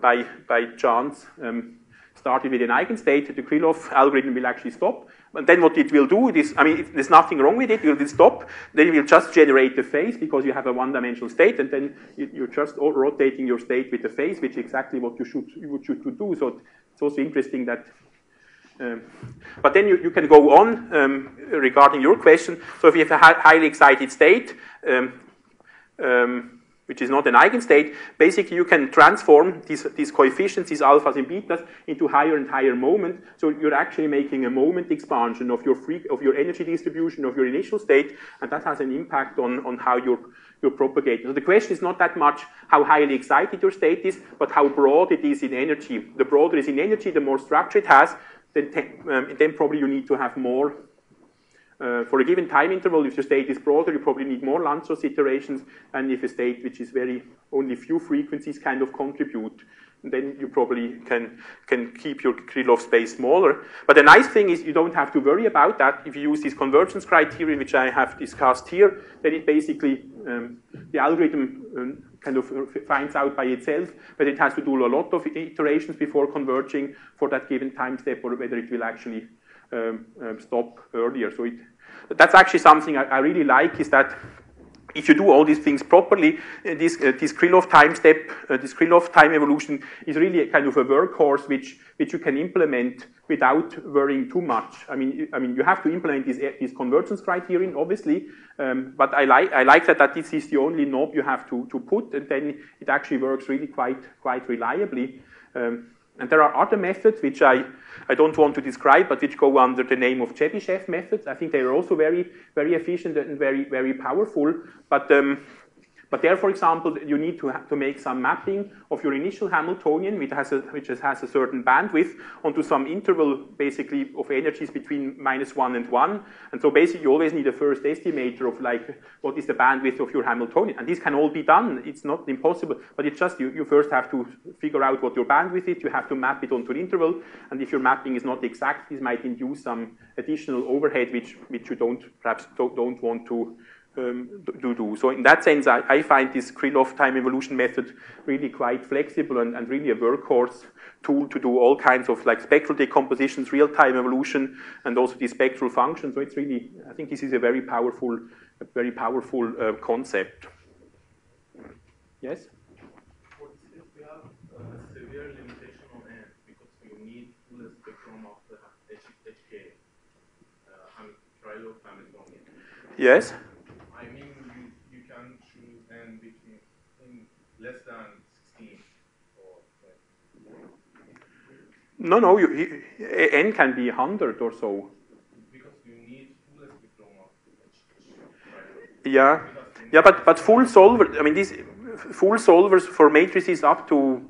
by, by chance, um, started with an eigenstate, the Krylov algorithm will actually stop. And then what it will do is, I mean, it, there's nothing wrong with it, it will stop. Then it will just generate the phase because you have a one-dimensional state, and then you, are just rotating your state with the phase, which is exactly what you should, you should do. So it's also interesting that um, but then you, you can go on um, regarding your question. So if you have a highly excited state, um, um, which is not an eigenstate, basically you can transform these, these coefficients, these alphas and betas, into higher and higher moment. So you're actually making a moment expansion of your free, of your energy distribution of your initial state, and that has an impact on, on how you're, you're propagating. So the question is not that much how highly excited your state is, but how broad it is in energy. The broader it is in energy, the more structure it has, then, um, then probably you need to have more uh, for a given time interval, if your state is broader, you probably need more Lanczos iterations, and if a state which is very only few frequencies kind of contribute, then you probably can, can keep your Krylov space smaller. But the nice thing is you don't have to worry about that. If you use this convergence criterion, which I have discussed here, then it basically, um, the algorithm um, kind of finds out by itself whether it has to do a lot of iterations before converging for that given time step or whether it will actually um, um, stop earlier. So it, that's actually something I, I, really like is that if you do all these things properly, uh, this, uh, this Krylov time step, uh, this Krylov time evolution is really a kind of a workhorse which, which you can implement without worrying too much. I mean, I mean, you have to implement this, this convergence criterion, obviously, um, but I like, I like that, that this is the only knob you have to, to put, and then it actually works really quite, quite reliably. Um, and there are other methods which I, I don't want to describe, but which go under the name of Chebyshev methods. I think they are also very, very efficient and very, very powerful. But um, but there, for example, you need to, to make some mapping of your initial Hamiltonian, which has, a, which has a certain bandwidth, onto some interval, basically, of energies between minus 1 and 1. And so basically, you always need a first estimator of, like, what is the bandwidth of your Hamiltonian. And this can all be done. It's not impossible, but it's just you, you first have to figure out what your bandwidth is. You have to map it onto an interval. And if your mapping is not exact, this might induce some additional overhead, which, which you don't, perhaps don't, don't want to um, to do. So in that sense, I, I, find this Krylov time evolution method really quite flexible and, and, really a workhorse tool to do all kinds of like spectral decompositions, real-time evolution, and also the spectral functions. So it's really, I think this is a very powerful, a very powerful uh, concept. Yes? What if we have a severe limitation on n because we need full spectrum of the HK, uh, Krylov Hamiltonian? Yes? I mean, you, you can choose n between in less than 16 or No, no, you, n can be 100 or so. Yeah, yeah, but but full solver. I mean, these full solvers for matrices up to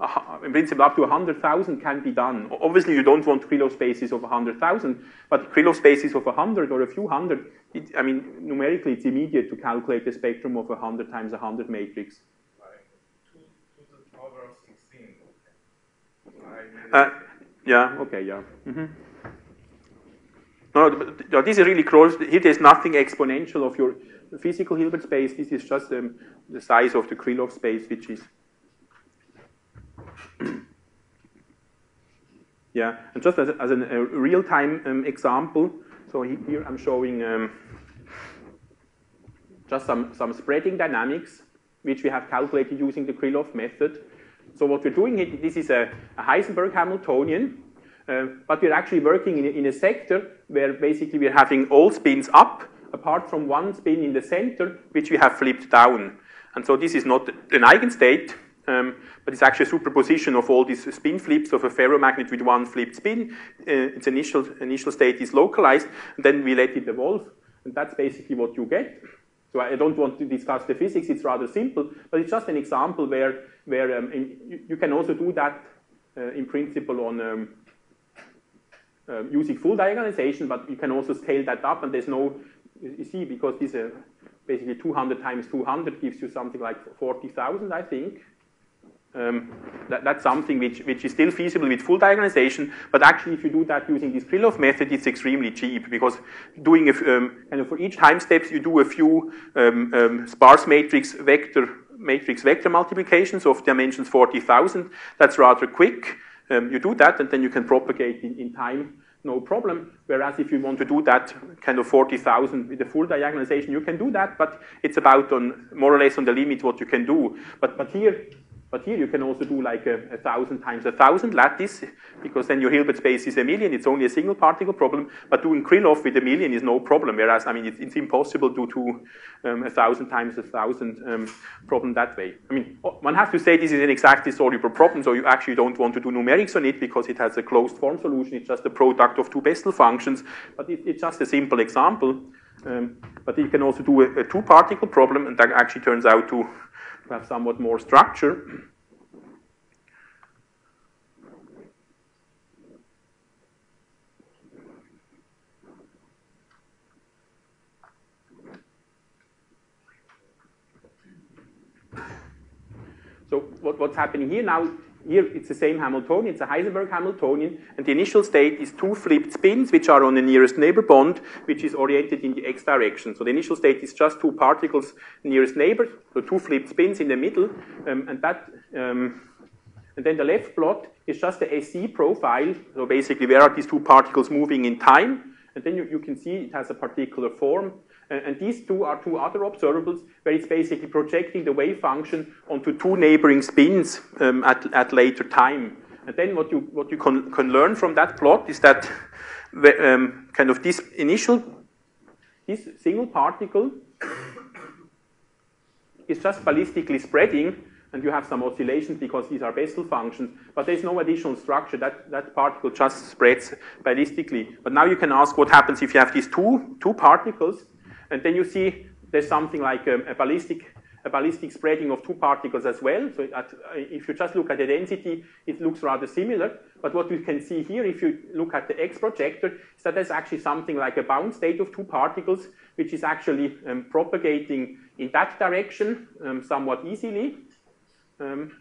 uh, in principle up to 100,000 can be done. Obviously, you don't want Krylov spaces of 100,000, but Krylov spaces of 100 or a few hundred. It, I mean, numerically, it's immediate to calculate the spectrum of a 100 times 100 matrix. Like two to the power of 16. I Uh, yeah, okay, yeah. hmm No, no, this is really close. Here there's nothing exponential of your physical Hilbert space. This is just um, the size of the Krylov space, which is. yeah, and just as, as an, a real-time um, example, so he- here I'm showing um, just some, some spreading dynamics, which we have calculated using the Krylov method. So what we're doing here, this is a, a Heisenberg Hamiltonian, uh, but we're actually working in a, in a sector where basically we're having all spins up, apart from one spin in the center, which we have flipped down. And so this is not an eigenstate, um, but it's actually a superposition of all these spin flips of a ferromagnet with one flipped spin. Uh, its initial, initial state is localized, and then we let it evolve, and that's basically what you get. So I don't want to discuss the physics, it's rather simple, but it's just an example where, where um, in, you, can also do that uh, in principle on um, uh, using full diagonalization, but you can also scale that up, and there's no, you see, because this uh, basically 200 times 200 gives you something like 40,000, I think. Um, that, that's something which, which is still feasible with full diagonalization, but actually if you do that using this Krylov method, it's extremely cheap because doing a, um, for each time steps, you do a few um, um, sparse matrix vector matrix vector multiplications of dimensions 40,000. That's rather quick. Um, you do that, and then you can propagate in, in time, no problem. Whereas if you want to do that kind of 40,000 with the full diagonalization, you can do that, but it's about on more or less on the limit what you can do. But but here. But here you can also do like a, a thousand times a thousand lattice, because then your Hilbert space is a million. It's only a single particle problem. But doing Krylov with a million is no problem. Whereas I mean, it's, it's impossible to do um, a thousand times a thousand um, problem that way. I mean, one has to say this is an exactly soluble problem, so you actually don't want to do numerics on it because it has a closed form solution. It's just a product of two Bessel functions. But it, it's just a simple example. Um, but you can also do a, a two-particle problem, and that actually turns out to have somewhat more structure. So what, what's happening here now, here it's the same Hamiltonian, it's a Heisenberg Hamiltonian, and the initial state is two flipped spins which are on the nearest neighbor bond, which is oriented in the x direction. So the initial state is just two particles nearest neighbor, so two flipped spins in the middle, um, and that, um, and then the left plot is just the SC profile, so basically where are these two particles moving in time, and then you, you can see it has a particular form, and, these two are two other observables where it's basically projecting the wave function onto two neighboring spins um, at, at later time. And then what you, what you can, can learn from that plot is that the, um, kind of this initial, this single particle is just ballistically spreading, and you have some oscillations because these are Bessel functions, but there's no additional structure. That, that particle just spreads ballistically. But now you can ask what happens if you have these two, two particles, and then you see there's something like a, a ballistic a ballistic spreading of two particles as well. So at, if you just look at the density, it looks rather similar. But what we can see here, if you look at the X projector, is that there's actually something like a bound state of two particles, which is actually um, propagating in that direction um, somewhat easily. Um,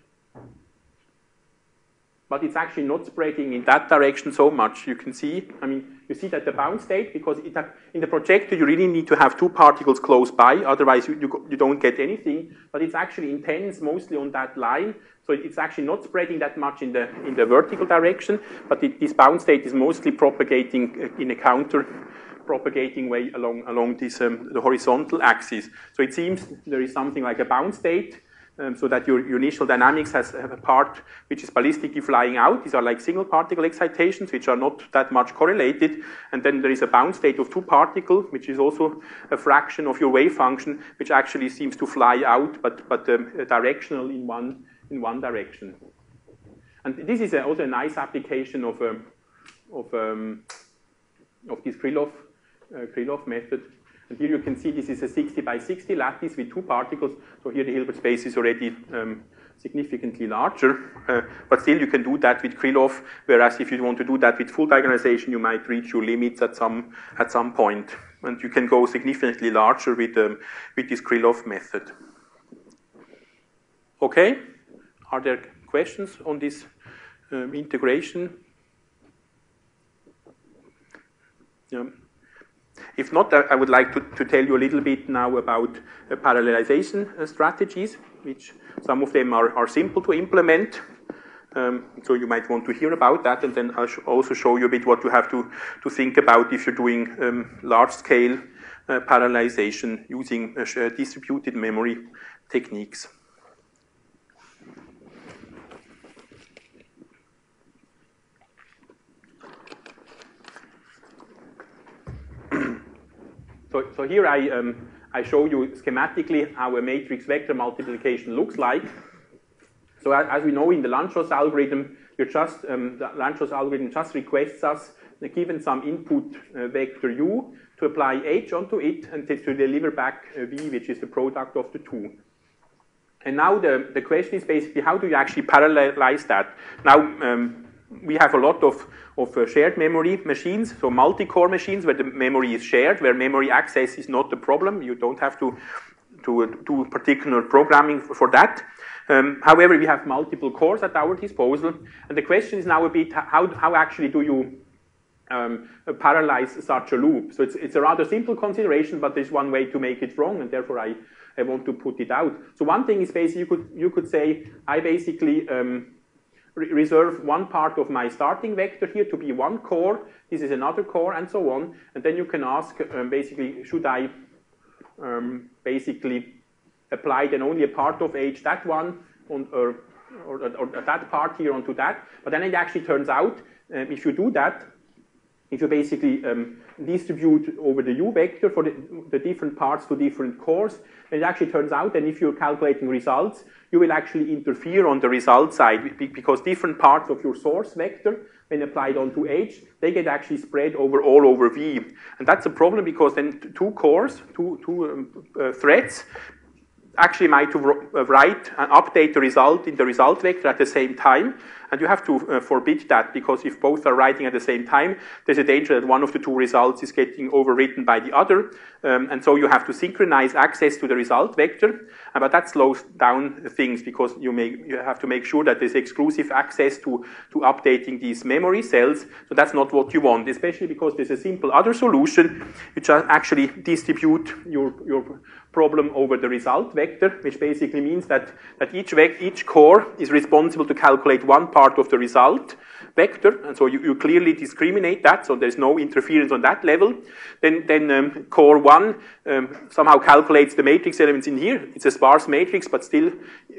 but it's actually not spreading in that direction so much. You can see, I mean, you see that the bound state, because in the projector you really need to have two particles close by, otherwise you, you, you don't get anything. But it's actually intense mostly on that line, so it's actually not spreading that much in the in the vertical direction. But it, this bound state is mostly propagating uh, in a counter propagating way along along this um, the horizontal axis. So it seems there is something like a bound state um, so that your, your initial dynamics has a part which is ballistically flying out. These are like single particle excitations, which are not that much correlated. And then there is a bound state of two particles, which is also a fraction of your wave function, which actually seems to fly out, but, but um, directional in one, in one direction. And this is also a nice application of, um, of, um, of this Krylov, uh, Krylov method. And here you can see this is a 60 by 60 lattice with two particles. So here the Hilbert space is already um, significantly larger, uh, but still you can do that with Krylov, whereas if you want to do that with full diagonalization, you might reach your limits at some, at some point. And you can go significantly larger with, um, with this Krylov method. Okay, are there questions on this um, integration? Yeah. If not, I would like to, to tell you a little bit now about uh, parallelization uh, strategies, which some of them are, are simple to implement. Um, so you might want to hear about that, and then I'll sh also show you a bit what you have to, to think about if you're doing um, large-scale uh, parallelization using uh, distributed memory techniques. So, so here I, um, I show you schematically how a matrix vector multiplication looks like. So as, we know in the Lanczos algorithm, you just, um, the Lanczos algorithm just requests us, uh, given some input uh, vector u, to apply h onto it and to deliver back uh, v, which is the product of the two. And now the, the question is basically how do you actually parallelize that? Now, um, we have a lot of, of uh, shared memory machines, so multi-core machines where the memory is shared, where memory access is not the problem. You don't have to, to uh, do particular programming for that. Um, however, we have multiple cores at our disposal, and the question is now a bit how, how actually do you um, parallelize such a loop? So it's, it's a rather simple consideration, but there's one way to make it wrong, and therefore I, I want to put it out. So one thing is basically you could, you could say I basically um, reserve one part of my starting vector here to be one core, this is another core, and so on. And then you can ask, um, basically, should I um, basically apply then only a part of h that one, on, or, or, or, that part here onto that? But then it actually turns out, um, if you do that, if you basically um, distribute over the u vector for the, the, different parts to different cores, then it actually turns out that if you're calculating results, you will actually interfere on the result side because different parts of your source vector, when applied onto H, they get actually spread over all over V. And that's a problem because then two cores, two, two um, uh, threads, actually might uh, write and update the result in the result vector at the same time. And you have to uh, forbid that because if both are writing at the same time, there's a danger that one of the two results is getting overwritten by the other. Um, and so you have to synchronize access to the result vector. Uh, but that slows down things because you, may, you have to make sure that there's exclusive access to, to updating these memory cells. So that's not what you want, especially because there's a simple other solution, which actually distribute your, your problem over the result vector, which basically means that, that each, each core is responsible to calculate one part of the result vector, and so you, you clearly discriminate that, so there's no interference on that level. Then, then um, core 1 um, somehow calculates the matrix elements in here. It's a sparse matrix, but still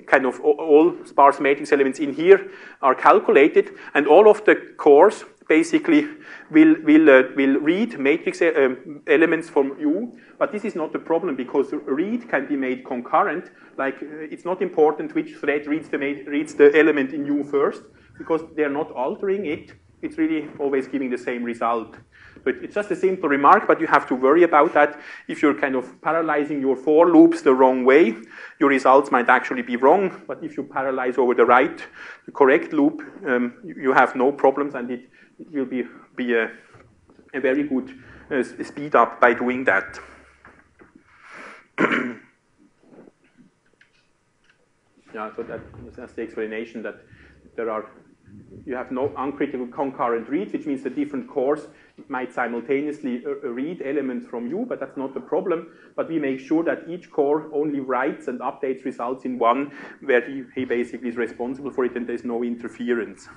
kind of all sparse matrix elements in here are calculated, and all of the cores basically will, will, uh, will read matrix uh, um, elements from U, but this is not the problem because read can be made concurrent. Like uh, it's not important which thread reads the, reads the element in U first because they're not altering it. It's really always giving the same result. But it's just a simple remark, but you have to worry about that. If you're kind of parallelizing your for loops the wrong way, your results might actually be wrong. But if you parallelize over the right, the correct loop, um, you have no problems and it, it will be, be a, a very good uh, speed up by doing that. yeah, so that, that's the explanation that there are, you have no uncritical concurrent reads, which means the different cores might simultaneously uh, uh, read elements from you, but that's not the problem. But we make sure that each core only writes and updates results in one where he, he basically is responsible for it and there's no interference.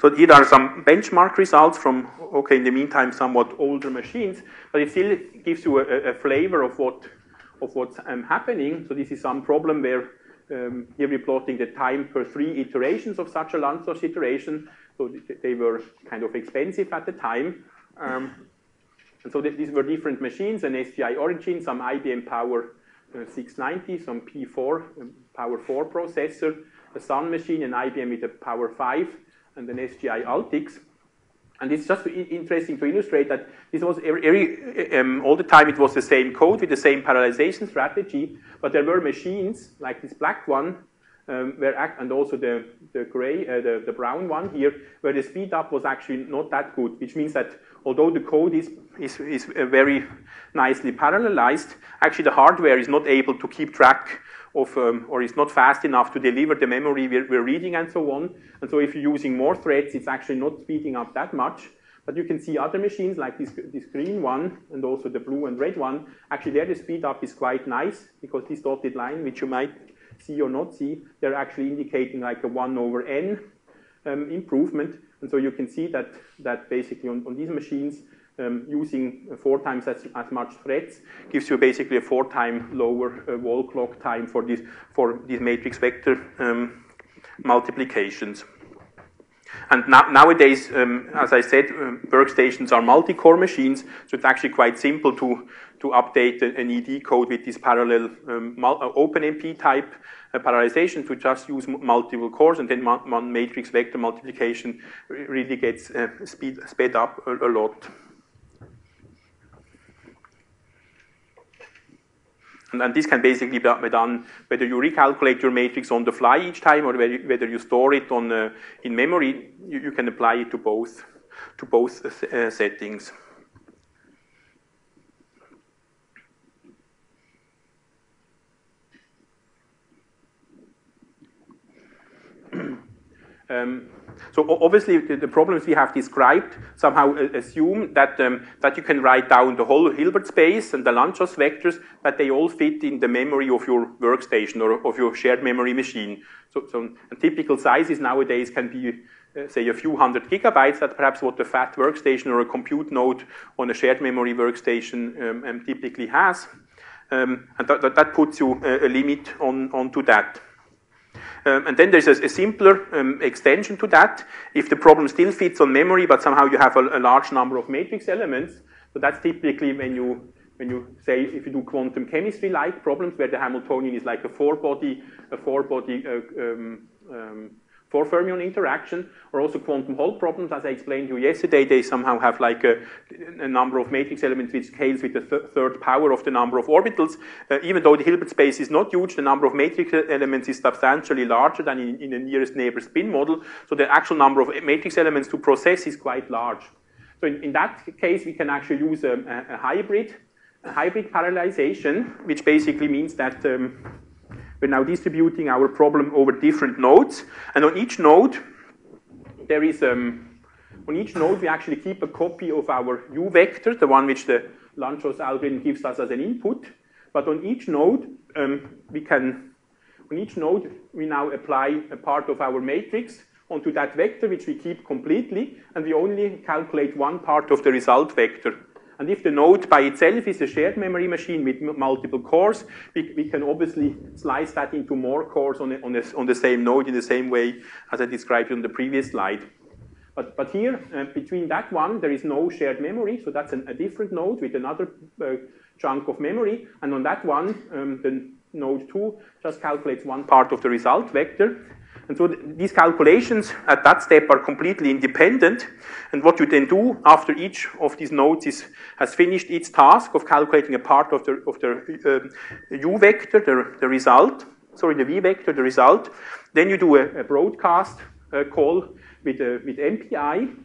So here are some benchmark results from, okay, in the meantime, somewhat older machines, but it still gives you a, a flavor of what of what's um, happening. So this is some problem where um, here we're plotting the time per three iterations of such a Lanczos iteration. So they were kind of expensive at the time. Um, and so th these were different machines, an SGI origin, some IBM Power uh, 690, some P4, um, Power 4 processor, a Sun machine, an IBM with a Power 5, and an SGI Altix. And it's just interesting to illustrate that this was every, every um, all the time it was the same code with the same parallelization strategy, but there were machines like this black one, um, where and also the the gray, uh, the the brown one here, where the speed up was actually not that good, which means that although the code is is, is uh, very nicely parallelized, actually the hardware is not able to keep track of, um, or is not fast enough to deliver the memory we're, we're, reading and so on. And so if you're using more threads, it's actually not speeding up that much. But you can see other machines like this, this green one and also the blue and red one. Actually, there the speed up is quite nice because this dotted line, which you might see or not see, they're actually indicating like a 1 over n um, improvement. And so you can see that, that basically on, on these machines, um, using four times as, as much threads gives you basically a four time lower uh, wall clock time for, this, for these matrix vector um, multiplications. And now, nowadays, um, as I said, um, workstations are multi-core machines, so it's actually quite simple to, to update an ED code with this parallel um, uh, OpenMP type uh, parallelization to just use multiple cores, and then one matrix vector multiplication really gets uh, speed, sped up a, a lot. And, and, this can basically be done whether you recalculate your matrix on the fly each time or whether you store it on uh, in memory. You, you, can apply it to both to both uh, settings. um, so obviously the, the, problems we have described somehow assume that, um, that you can write down the whole Hilbert space and the Lanczos vectors, that they all fit in the memory of your workstation or of your shared memory machine. So, so typical sizes nowadays can be uh, say a few hundred gigabytes, that perhaps what a fat workstation or a compute node on a shared memory workstation um, um, typically has. Um, and that, that, puts you a, a limit on, onto that. Um, and then there's a, a simpler um, extension to that. If the problem still fits on memory, but somehow you have a, a, large number of matrix elements, so that's typically when you when you say if you do quantum chemistry-like problems where the Hamiltonian is like a four-body a four-body uh, um, um for fermion interaction, or also quantum Hall problems, as I explained to you yesterday, they somehow have like a, a number of matrix elements which scales with the th third power of the number of orbitals. Uh, even though the Hilbert space is not huge, the number of matrix elements is substantially larger than in, in the nearest neighbor spin model, so the actual number of matrix elements to process is quite large. So in, in that case, we can actually use a, a, a hybrid, a hybrid parallelization, which basically means that um, we're now distributing our problem over different nodes. And on each node, there is, um, on each node, we actually keep a copy of our U vector, the one which the Lanczos algorithm gives us as an input. But on each node, um, we can, on each node, we now apply a part of our matrix onto that vector, which we keep completely, and we only calculate one part of the result vector. And if the node by itself is a shared memory machine with multiple cores, we, we can obviously slice that into more cores on, a, on, a, on, the same node in the same way as I described on the previous slide. But, but here, uh, between that one, there is no shared memory, so that's an, a different node with another uh, chunk of memory. And on that one, um, the node 2 just calculates one part of the result vector. And so th these calculations at that step are completely independent. And what you then do after each of these nodes is, has finished its task of calculating a part of the, of the uh, u vector, the, the result, sorry, the v vector, the result. Then you do a, a broadcast uh, call with, uh, with MPI,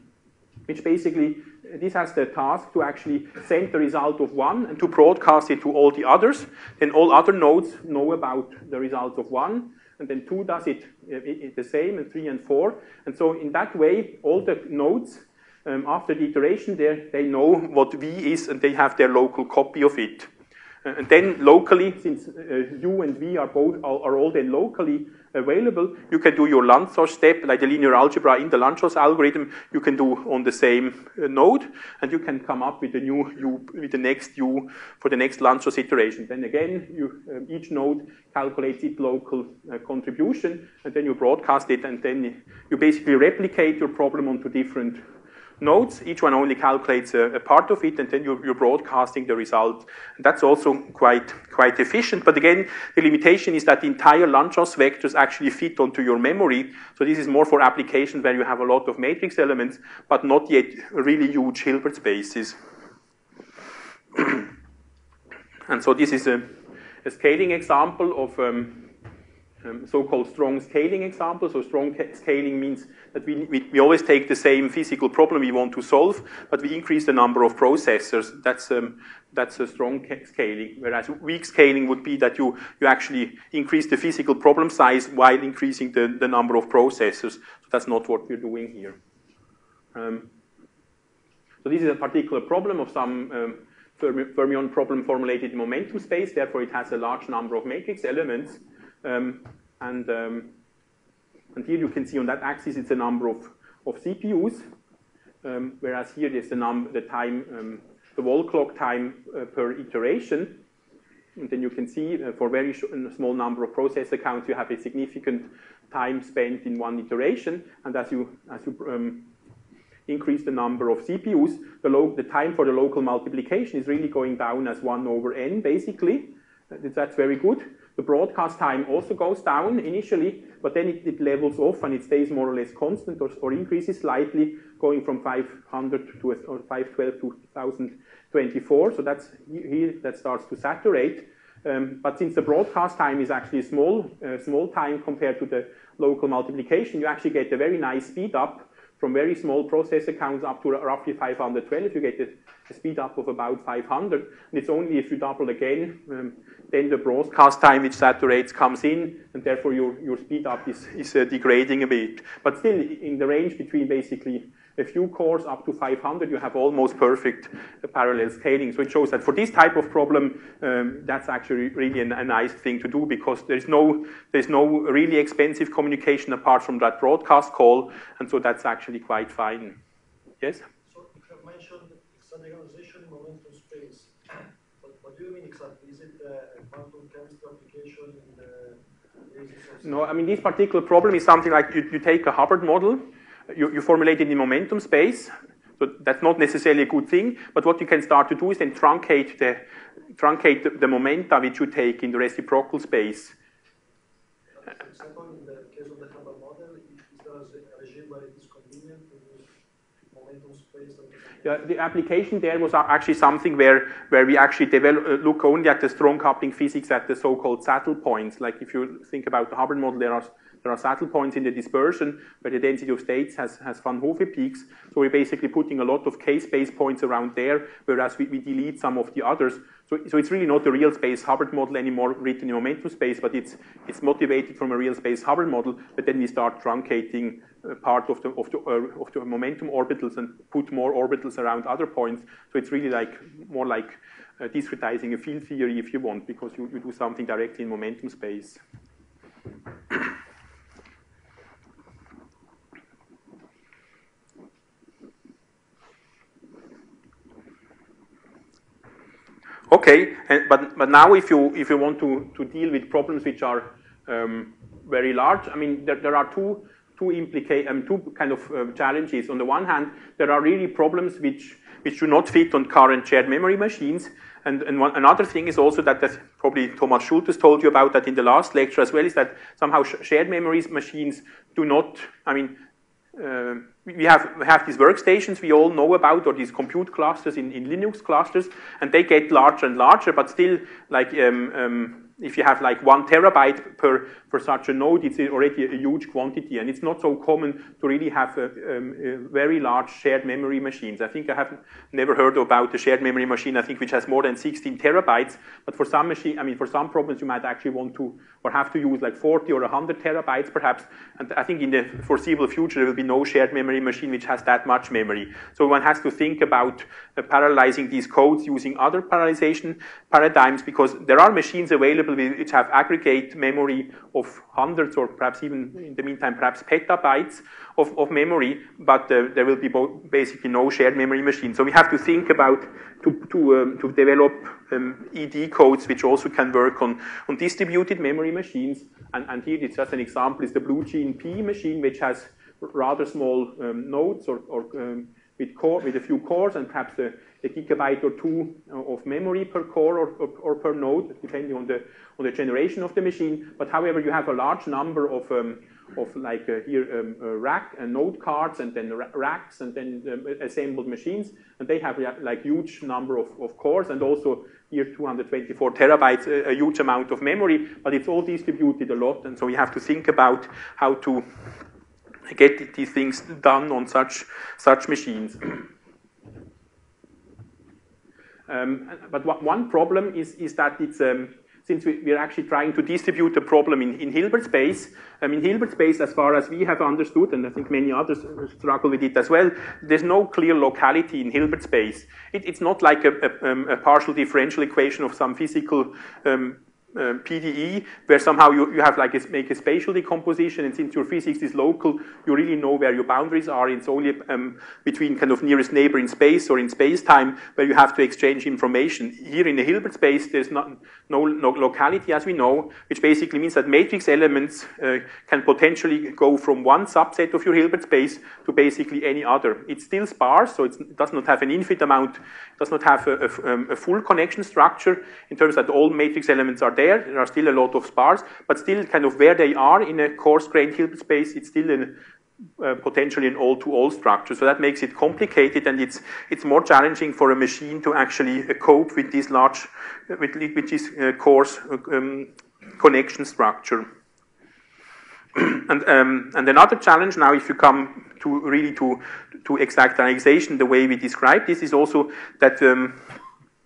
which basically this has the task to actually send the result of one and to broadcast it to all the others. Then all other nodes know about the result of one and then 2 does it, it, it, the same, and 3 and 4. And so in that way, all the nodes, um, after the iteration, there they know what V is, and they have their local copy of it. Uh, and then locally, since uh, U and V are, both, are, are all then locally available, you can do your Lanczos step, like the linear algebra in the Lanczos algorithm, you can do on the same uh, node, and you can come up with a new U, with the next U for the next Lanczos iteration. Then again, you, um, each node calculates its local uh, contribution, and then you broadcast it, and then you basically replicate your problem onto different nodes. Each one only calculates a, a part of it, and then you're, you're broadcasting the result. That's also quite, quite efficient. But again, the limitation is that the entire Lanczos vectors actually fit onto your memory. So this is more for applications where you have a lot of matrix elements, but not yet really huge Hilbert spaces. and so this is a, a scaling example of um, um, so-called strong scaling example. So strong scaling means that we, we, we, always take the same physical problem we want to solve, but we increase the number of processors. That's, um, that's a strong scaling. Whereas weak scaling would be that you, you actually increase the physical problem size while increasing the, the number of processors. So that's not what we're doing here. Um, so this is a particular problem of some um, fermion problem formulated in momentum space. Therefore, it has a large number of matrix elements. Um, and, um, and here you can see on that axis it's a number of, of CPUs, um, whereas here there's the, the time, um, the wall clock time uh, per iteration. And then you can see uh, for very small number of processor counts, you have a significant time spent in one iteration. And as you, as you um, increase the number of CPUs, the, the time for the local multiplication is really going down as 1 over n, basically. That's very good. The broadcast time also goes down initially, but then it, it levels off and it stays more or less constant or, or increases slightly, going from 500 to or 512 to 1024. So that's here that starts to saturate. Um, but since the broadcast time is actually a small, uh, small time compared to the local multiplication, you actually get a very nice speed up from very small processor counts up to roughly 512. You get a, speed up of about 500. And it's only if you double again um, then the broadcast time which saturates comes in, and therefore your, your speed up is, is uh, degrading a bit. But still, in the range between basically a few cores up to 500, you have almost perfect uh, parallel scaling. So it shows that for this type of problem, um, that's actually really a, a, nice thing to do because there's no, there's no really expensive communication apart from that broadcast call, and so that's actually quite fine. Yes? So you have mentioned standardization momentum space. But what do you mean exactly? Is it uh, quantum chemistry application in the No, I mean, this particular problem is something like you, you take a Hubbard model, you, you formulate it in momentum space, so that's not necessarily a good thing, but what you can start to do is then truncate the, truncate the, the momenta which you take in the reciprocal space. For example, in the case of the Hubbard model, is there a regime where it is convenient to use momentum space yeah, the application there was actually something where, where we actually develop, uh, look only at the strong coupling physics at the so-called saddle points. Like if you think about the Hubbard model, there are there are saddle points in the dispersion where the density of states has, has Van Hove peaks. So we're basically putting a lot of k-space points around there, whereas we, we delete some of the others. So, so it's really not a real space Hubbard model anymore written in momentum space, but it's, it's motivated from a real space Hubbard model, but then we start truncating uh, part of the, of, the, uh, of the momentum orbitals and put more orbitals around other points. So it's really like more like uh, discretizing a field theory if you want, because you, you do something directly in momentum space. Okay, and, but, but now if you, if you want to, to deal with problems which are um, very large, I mean, there, there are two, two, implica- um, two kind of uh, challenges. On the one hand, there are really problems which, which do not fit on current shared memory machines. And, and one, another thing is also that, probably Thomas Schulthess told you about that in the last lecture as well, is that somehow sh shared memories machines do not, I mean, uh, we have, have these workstations we all know about, or these compute clusters in, in Linux clusters, and they get larger and larger, but still, like, um, um, if you have like one terabyte per, for such a node, it's already a huge quantity, and it's not so common to really have a, um, a very large shared memory machines. I think I have never heard about a shared memory machine, I think, which has more than 16 terabytes, but for some machine, I mean, for some problems, you might actually want to, or have to use like 40 or 100 terabytes, perhaps, and I think in the foreseeable future, there will be no shared memory machine which has that much memory. So one has to think about uh, parallelizing these codes using other parallelization paradigms, because there are machines available which have aggregate memory of hundreds or perhaps even in the meantime perhaps petabytes of, of memory, but uh, there will be basically no shared memory machine. So we have to think about to, to, um, to develop um, ED codes which also can work on, on distributed memory machines. And, and here it's just an example, is the BlueGene P machine which has rather small um, nodes or, or um, with, core, with a few cores and perhaps a, a gigabyte or two of memory per core or, or, or, per node, depending on the, on the generation of the machine. But however, you have a large number of, um, of like uh, here um, uh, rack and node cards and then racks and then um, assembled machines. And they have like huge number of, of cores and also here 224 terabytes, a, a huge amount of memory, but it's all distributed a lot. And so you have to think about how to get these things done on such, such machines. um, but one problem is, is that it's, um, since we, are actually trying to distribute the problem in, in Hilbert space, I mean, Hilbert space, as far as we have understood, and I think many others struggle with it as well, there's no clear locality in Hilbert space. It, it's not like a, a, um, a, partial differential equation of some physical um, um, PDE, where somehow you, you have like a, make a spatial decomposition, and since your physics is local, you really know where your boundaries are. It's only um, between kind of nearest neighbor in space or in space-time where you have to exchange information. Here in the Hilbert space, there's not, no, no locality as we know, which basically means that matrix elements uh, can potentially go from one subset of your Hilbert space to basically any other. It's still sparse, so it does not have an infinite amount, does not have a, a, um, a full connection structure in terms that all matrix elements are there there. Are still a lot of spars, but still kind of where they are in a coarse-grained Hilbert space, it's still uh, potentially an all-to-all structure. So that makes it complicated, and it's it's more challenging for a machine to actually uh, cope with this large, uh, with, with this uh, coarse uh, um, connection structure. and um, and another challenge now, if you come to really to to exact diagonalization, the way we describe this is also that um,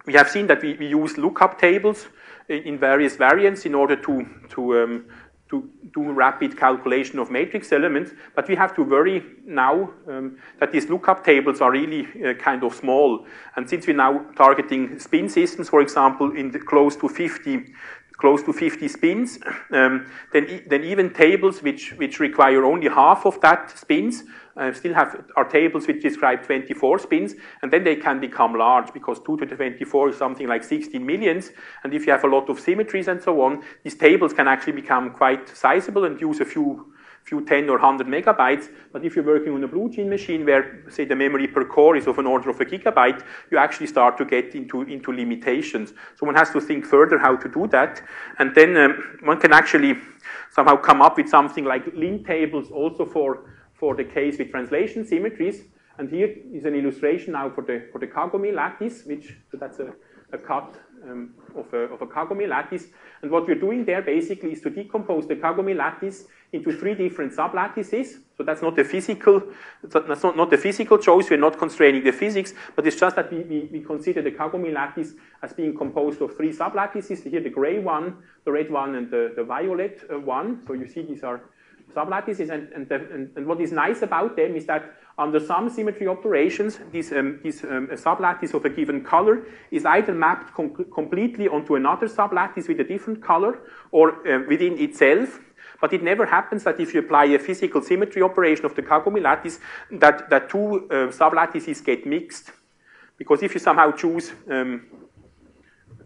we have seen that we, we use lookup tables in various variants in order to, to, um, to do rapid calculation of matrix elements, but we have to worry now um, that these lookup tables are really uh, kind of small. And since we're now targeting spin systems, for example, in close to 50 close to 50 spins, um, then, then even tables which, which require only half of that spins uh, still have our tables which describe 24 spins, and then they can become large because 2 to the 24 is something like 16 millions, and if you have a lot of symmetries and so on, these tables can actually become quite sizable and use a few few 10 or 100 megabytes, but if you're working on a blue gene machine where, say, the memory per core is of an order of a gigabyte, you actually start to get into, into limitations. So one has to think further how to do that, and then um, one can actually somehow come up with something like Lin tables also for for the case with translation symmetries. And here is an illustration now for the, for the Kagome lattice, which, so that's a, a cut um, of, a, of a Kagome lattice. And what we're doing there basically is to decompose the Kagome lattice into three different sublattices. So that's not a physical, that's not, not a physical choice. We're not constraining the physics, but it's just that we, we, we consider the Kagome lattice as being composed of three sublattices. Here the gray one, the red one, and the, the violet uh, one. So you see these are sublattices. And, and, the, and, what is nice about them is that under some symmetry operations, this, um, this um, sublattice of a given color is either mapped com completely onto another sublattice with a different color or uh, within itself. But it never happens that if you apply a physical symmetry operation of the Kagome lattice, that, that two uh, sublattices get mixed. Because if you somehow choose um,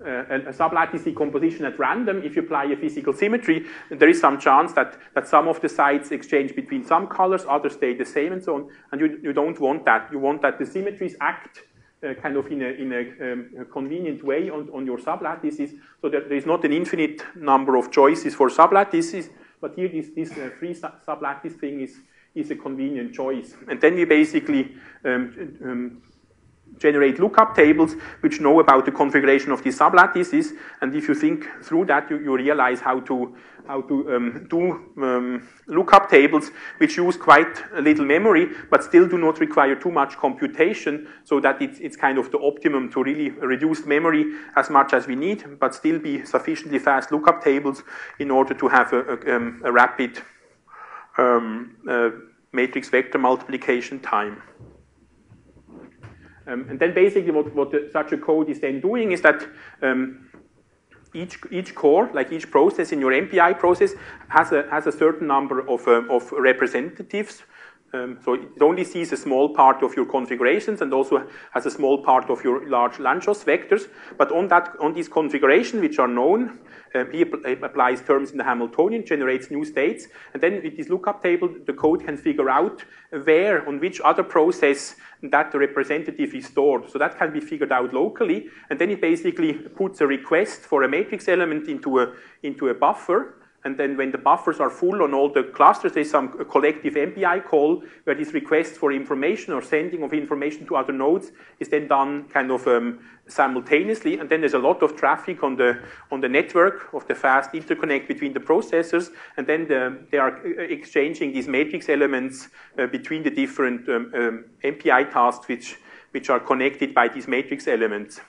a, a sublattice decomposition at random, if you apply a physical symmetry, there is some chance that, that some of the sites exchange between some colors, others stay the same, and so on. And you, you don't want that. You want that the symmetries act uh, kind of in a, in a, um, a, convenient way on, on your sublattices, so that there is not an infinite number of choices for sublattices, but here this, this uh, free sublattice thing is, is a convenient choice. And then we basically um, um, generate lookup tables which know about the configuration of these sublattices. And if you think through that, you, you realize how to, how to um, do um, lookup tables which use quite a little memory, but still do not require too much computation, so that it's, it's kind of the optimum to really reduce memory as much as we need, but still be sufficiently fast lookup tables in order to have a, a, um, a rapid um, uh, matrix vector multiplication time. Um, and then basically what, what the, such a code is then doing is that um, each, each core, like each process in your MPI process, has a, has a certain number of, uh, of representatives Um, so it only sees a small part of your configurations and also has a small part of your large Lanczos vectors. But on that, on these configurations, which are known, um, he applies terms in the Hamiltonian, generates new states, and then with this lookup table, the code can figure out where, on which other process that representative is stored. So that can be figured out locally, and then it basically puts a request for a matrix element into a, into a buffer, and then when the buffers are full on all the clusters, there's some collective MPI call where this request for information or sending of information to other nodes is then done kind of um, simultaneously. And then there's a lot of traffic on the, on the network of the fast interconnect between the processors. And then the, they are uh, exchanging these matrix elements uh, between the different um, um, MPI tasks which, which are connected by these matrix elements.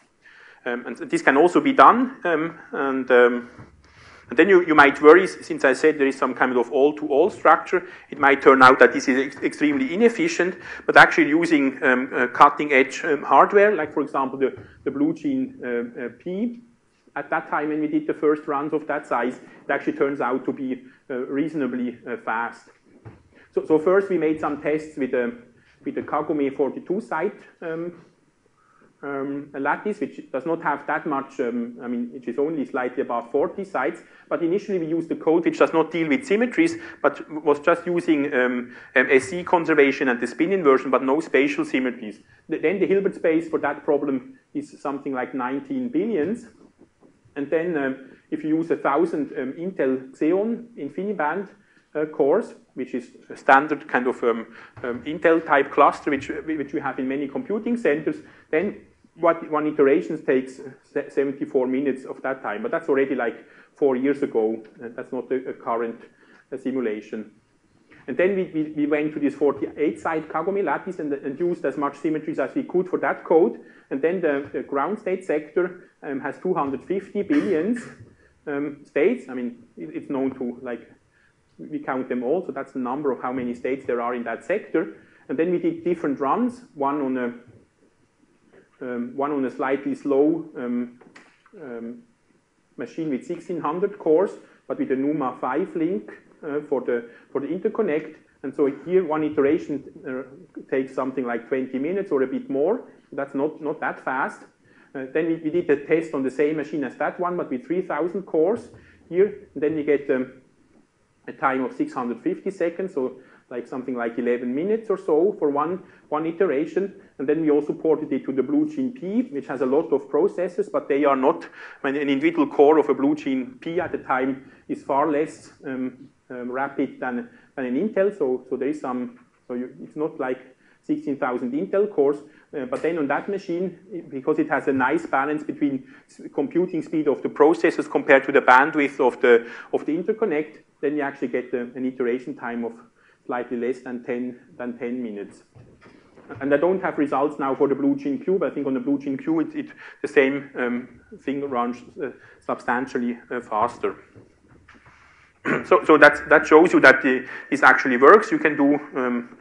Um, and this can also be done. Um, and um, and then you, you might worry, since I said there is some kind of all-to-all structure, it might turn out that this is ex extremely inefficient, but actually using um, uh, cutting-edge um, hardware, like for example the, the BlueGene uh, uh, P, at that time when we did the first runs of that size, it actually turns out to be uh, reasonably uh, fast. So, so, first we made some tests with a, with the Kagome 42 site um, um, a lattice, which does not have that much, um, I mean, it is only slightly above 40 sites, but initially we used a code which does not deal with symmetries, but was just using um, um Sz conservation and the spin inversion, but no spatial symmetries. Then the Hilbert space for that problem is something like 19 billions. And then um, if you use a thousand um, Intel Xeon InfiniBand uh, cores, which is a standard kind of um, um, Intel type cluster, which, which we have in many computing centers, then what one iteration takes 74 minutes of that time, but that's already like four years ago. that's not a, a current a simulation. And then we, we, we, went to this 48-site Kagome lattice and, and, used as much symmetries as we could for that code. And then the, the ground state sector um, has 250 billions um, states. I mean, it, it's known to, like, we count them all, so that's the number of how many states there are in that sector. And then we did different runs, one on a one on a slightly slow um, um, machine with 1600 cores, but with a NUMA 5 link uh, for, the, for the interconnect. And so here one iteration uh, takes something like 20 minutes or a bit more. That's not, not that fast. Uh, then we, we, did a test on the same machine as that one, but with 3000 cores here. And then we get um, a time of 650 seconds, so like something like 11 minutes or so for one, one iteration. And then we also ported it to the blue gene P, which has a lot of processors, but they are not, an individual core of a blue gene P at the time is far less um, um, rapid than, than an Intel. So, so there is some, so you, it's not like 16,000 Intel cores, uh, but then on that machine, because it has a nice balance between computing speed of the processors compared to the bandwidth of the, of the interconnect, then you actually get a, an iteration time of slightly less than 10, than 10 minutes. And I don't have results now for the blue gene Q, but I think on the BlueGene Q, it, it the same um, thing runs uh, substantially uh, faster. so so that, that shows you that the, this actually works. You can do um,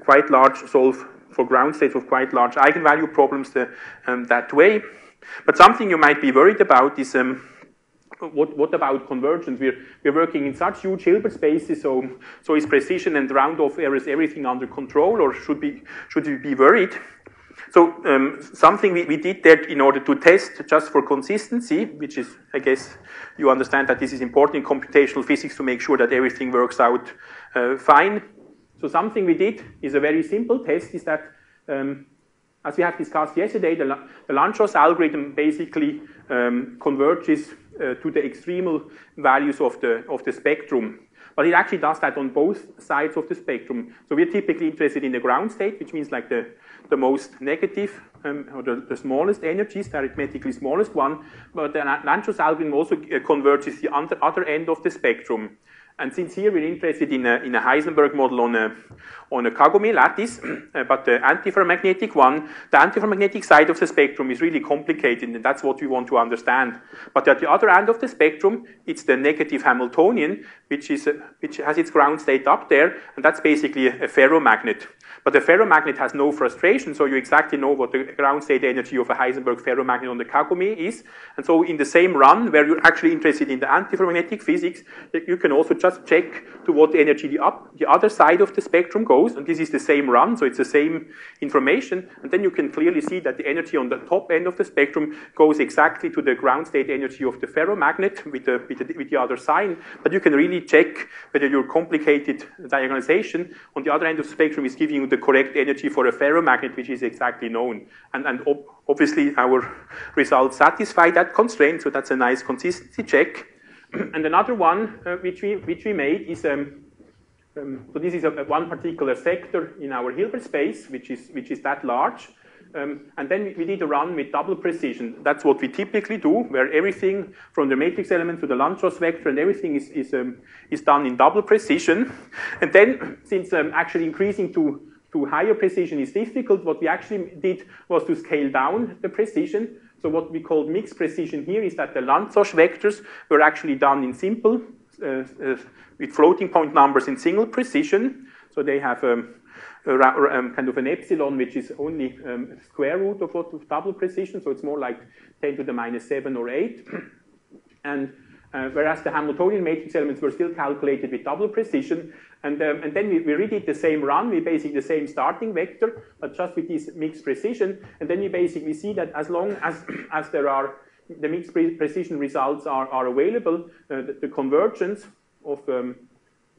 quite large, solve for ground states of quite large eigenvalue problems the, um, that way. But something you might be worried about is um, what, what about convergence? We're, we're working in such huge Hilbert spaces, so, so is precision and round-off errors everything under control, or should, be, should we be worried? So um, something we, we did there in order to test just for consistency, which is, I guess, you understand that this is important in computational physics to make sure that everything works out uh, fine. So something we did is a very simple test, is that um, as we have discussed yesterday, the, the Lanczos algorithm basically um, converges uh, to the extremal values of the, of the spectrum. But it actually does that on both sides of the spectrum. So we're typically interested in the ground state, which means like the, the most negative um, or the, the, smallest energies, the arithmetically smallest one. But the Lanczos algorithm also uh, converges the other end of the spectrum. And since here we're interested in a, in a Heisenberg model on a, on a Kagome lattice, uh, but the antiferromagnetic one, the antiferromagnetic side of the spectrum is really complicated, and that's what we want to understand. But at the other end of the spectrum, it's the negative Hamiltonian, which, is a, which has its ground state up there, and that's basically a, a ferromagnet. But the ferromagnet has no frustration, so you exactly know what the ground state energy of a Heisenberg ferromagnet on the Kagome is. And so in the same run, where you're actually interested in the antiferromagnetic physics, you can also just check to what energy the, up, the other side of the spectrum goes, and this is the same run, so it's the same information, and then you can clearly see that the energy on the top end of the spectrum goes exactly to the ground state energy of the ferromagnet with the, with the, with the other sign, but you can really check whether your complicated diagonalization on the other end of the spectrum is giving you the correct energy for a ferromagnet, which is exactly known. And, and ob obviously our results satisfy that constraint, so that's a nice consistency check. and another one uh, which, we, which we made is, um, um, so this is a, a one particular sector in our Hilbert space, which is, which is that large. Um, and then we, did a run with double precision. That's what we typically do, where everything from the matrix element to the Lanczos vector and everything is, is, um, is done in double precision. And then, since um, actually increasing to, to higher precision is difficult, what we actually did was to scale down the precision. So what we call mixed precision here is that the Lanczos vectors were actually done in simple, uh, uh, with floating point numbers in single precision. So they have um, um, kind of an epsilon, which is only um, square root of what of double precision, so it's more like 10 to the minus 7 or 8. and uh, whereas the Hamiltonian matrix elements were still calculated with double precision, and, um, and then we, we redid the same run, we basically the same starting vector, but just with this mixed precision, and then we basically see that as long as, as there are the mixed pre precision results are, are available, uh, the, the, convergence of um,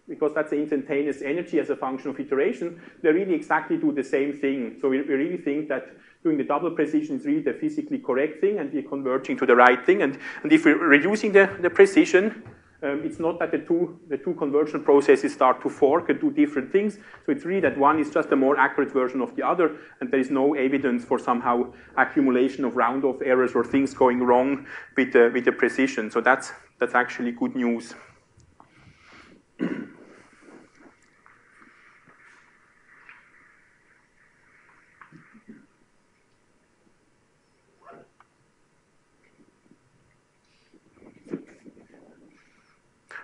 because that's the instantaneous energy as a function of iteration, they really exactly do the same thing. So we, we, really think that doing the double precision is really the physically correct thing and we're converging to the right thing. And, and if we're reducing the, the precision, um, it's not that the two, the two conversion processes start to fork and do different things. So it's really that one is just a more accurate version of the other, and there is no evidence for somehow accumulation of round-off errors or things going wrong with the, with the precision. So that's, that's actually good news.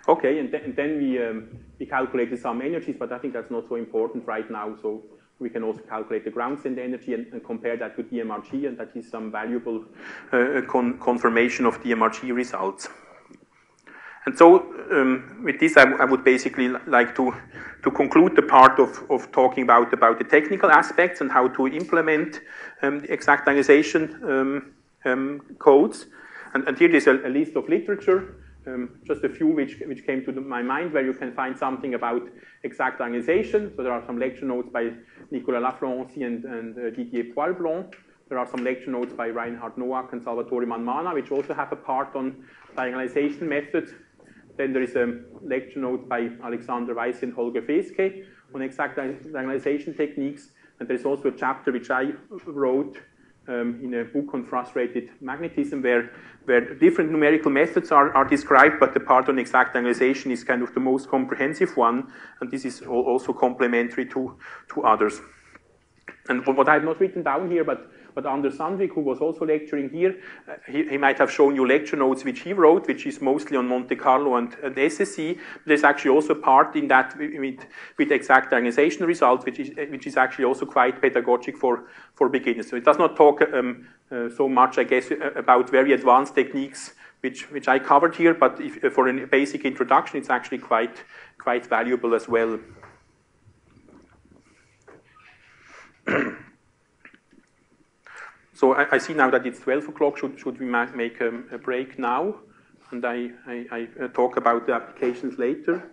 Okay, and, th and then we, um, we calculated some energies, but I think that's not so important right now. So we can also calculate the ground state energy and, and compare that to DMRG, and that is some valuable uh, con confirmation of DMRG results. And so um, with this, I, I would basically like to, to conclude the part of, of talking about, about the technical aspects and how to implement um, the exact diagonalization um, um codes. And, and here is a, a list of literature um, just a few which, which came to the, my mind where you can find something about exact exactangization. So there are some lecture notes by Nicolas Laflorencie and, and uh, Didier Poilblanc. There are some lecture notes by Reinhard Noack and Salvatore Manmana, which also have a part on diagonalization methods. Then there is a lecture note by Alexander Weiss and Holger Fehske on exact diagonalization techniques. And there's also a chapter which I wrote um, in a book on frustrated magnetism where, where different numerical methods are, are described, but the part on exact exactangization is kind of the most comprehensive one, and this is also complementary to, to others. And what I have not written down here, but but Anders Sandvik, who was also lecturing here, uh, he, he, might have shown you lecture notes which he wrote, which is mostly on Monte Carlo and, and SSE. There's actually also a part in that with, with exact diagonalization results, which is, which is actually also quite pedagogic for, for beginners. So it does not talk um, uh, so much, I guess, uh, about very advanced techniques which, which I covered here, but if, for a basic introduction, it's actually quite, quite valuable as well. So I, I, see now that it's 12 o'clock. Should, should we make a, break now? And I, I, I, uh, talk about the applications later.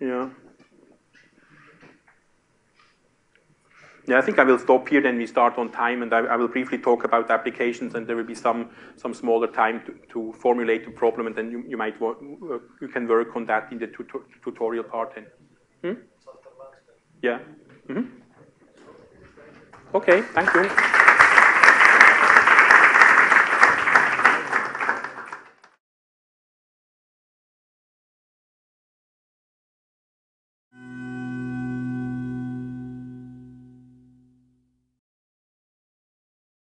Yeah. Yeah, I think I will stop here, then we start on time, and I, I, will briefly talk about applications, and there will be some, some smaller time to, to formulate the problem, and then you, you might you can work on that in the tutor tutorial part. Then. Hmm? Yeah. Mm -hmm. Okay, thank you.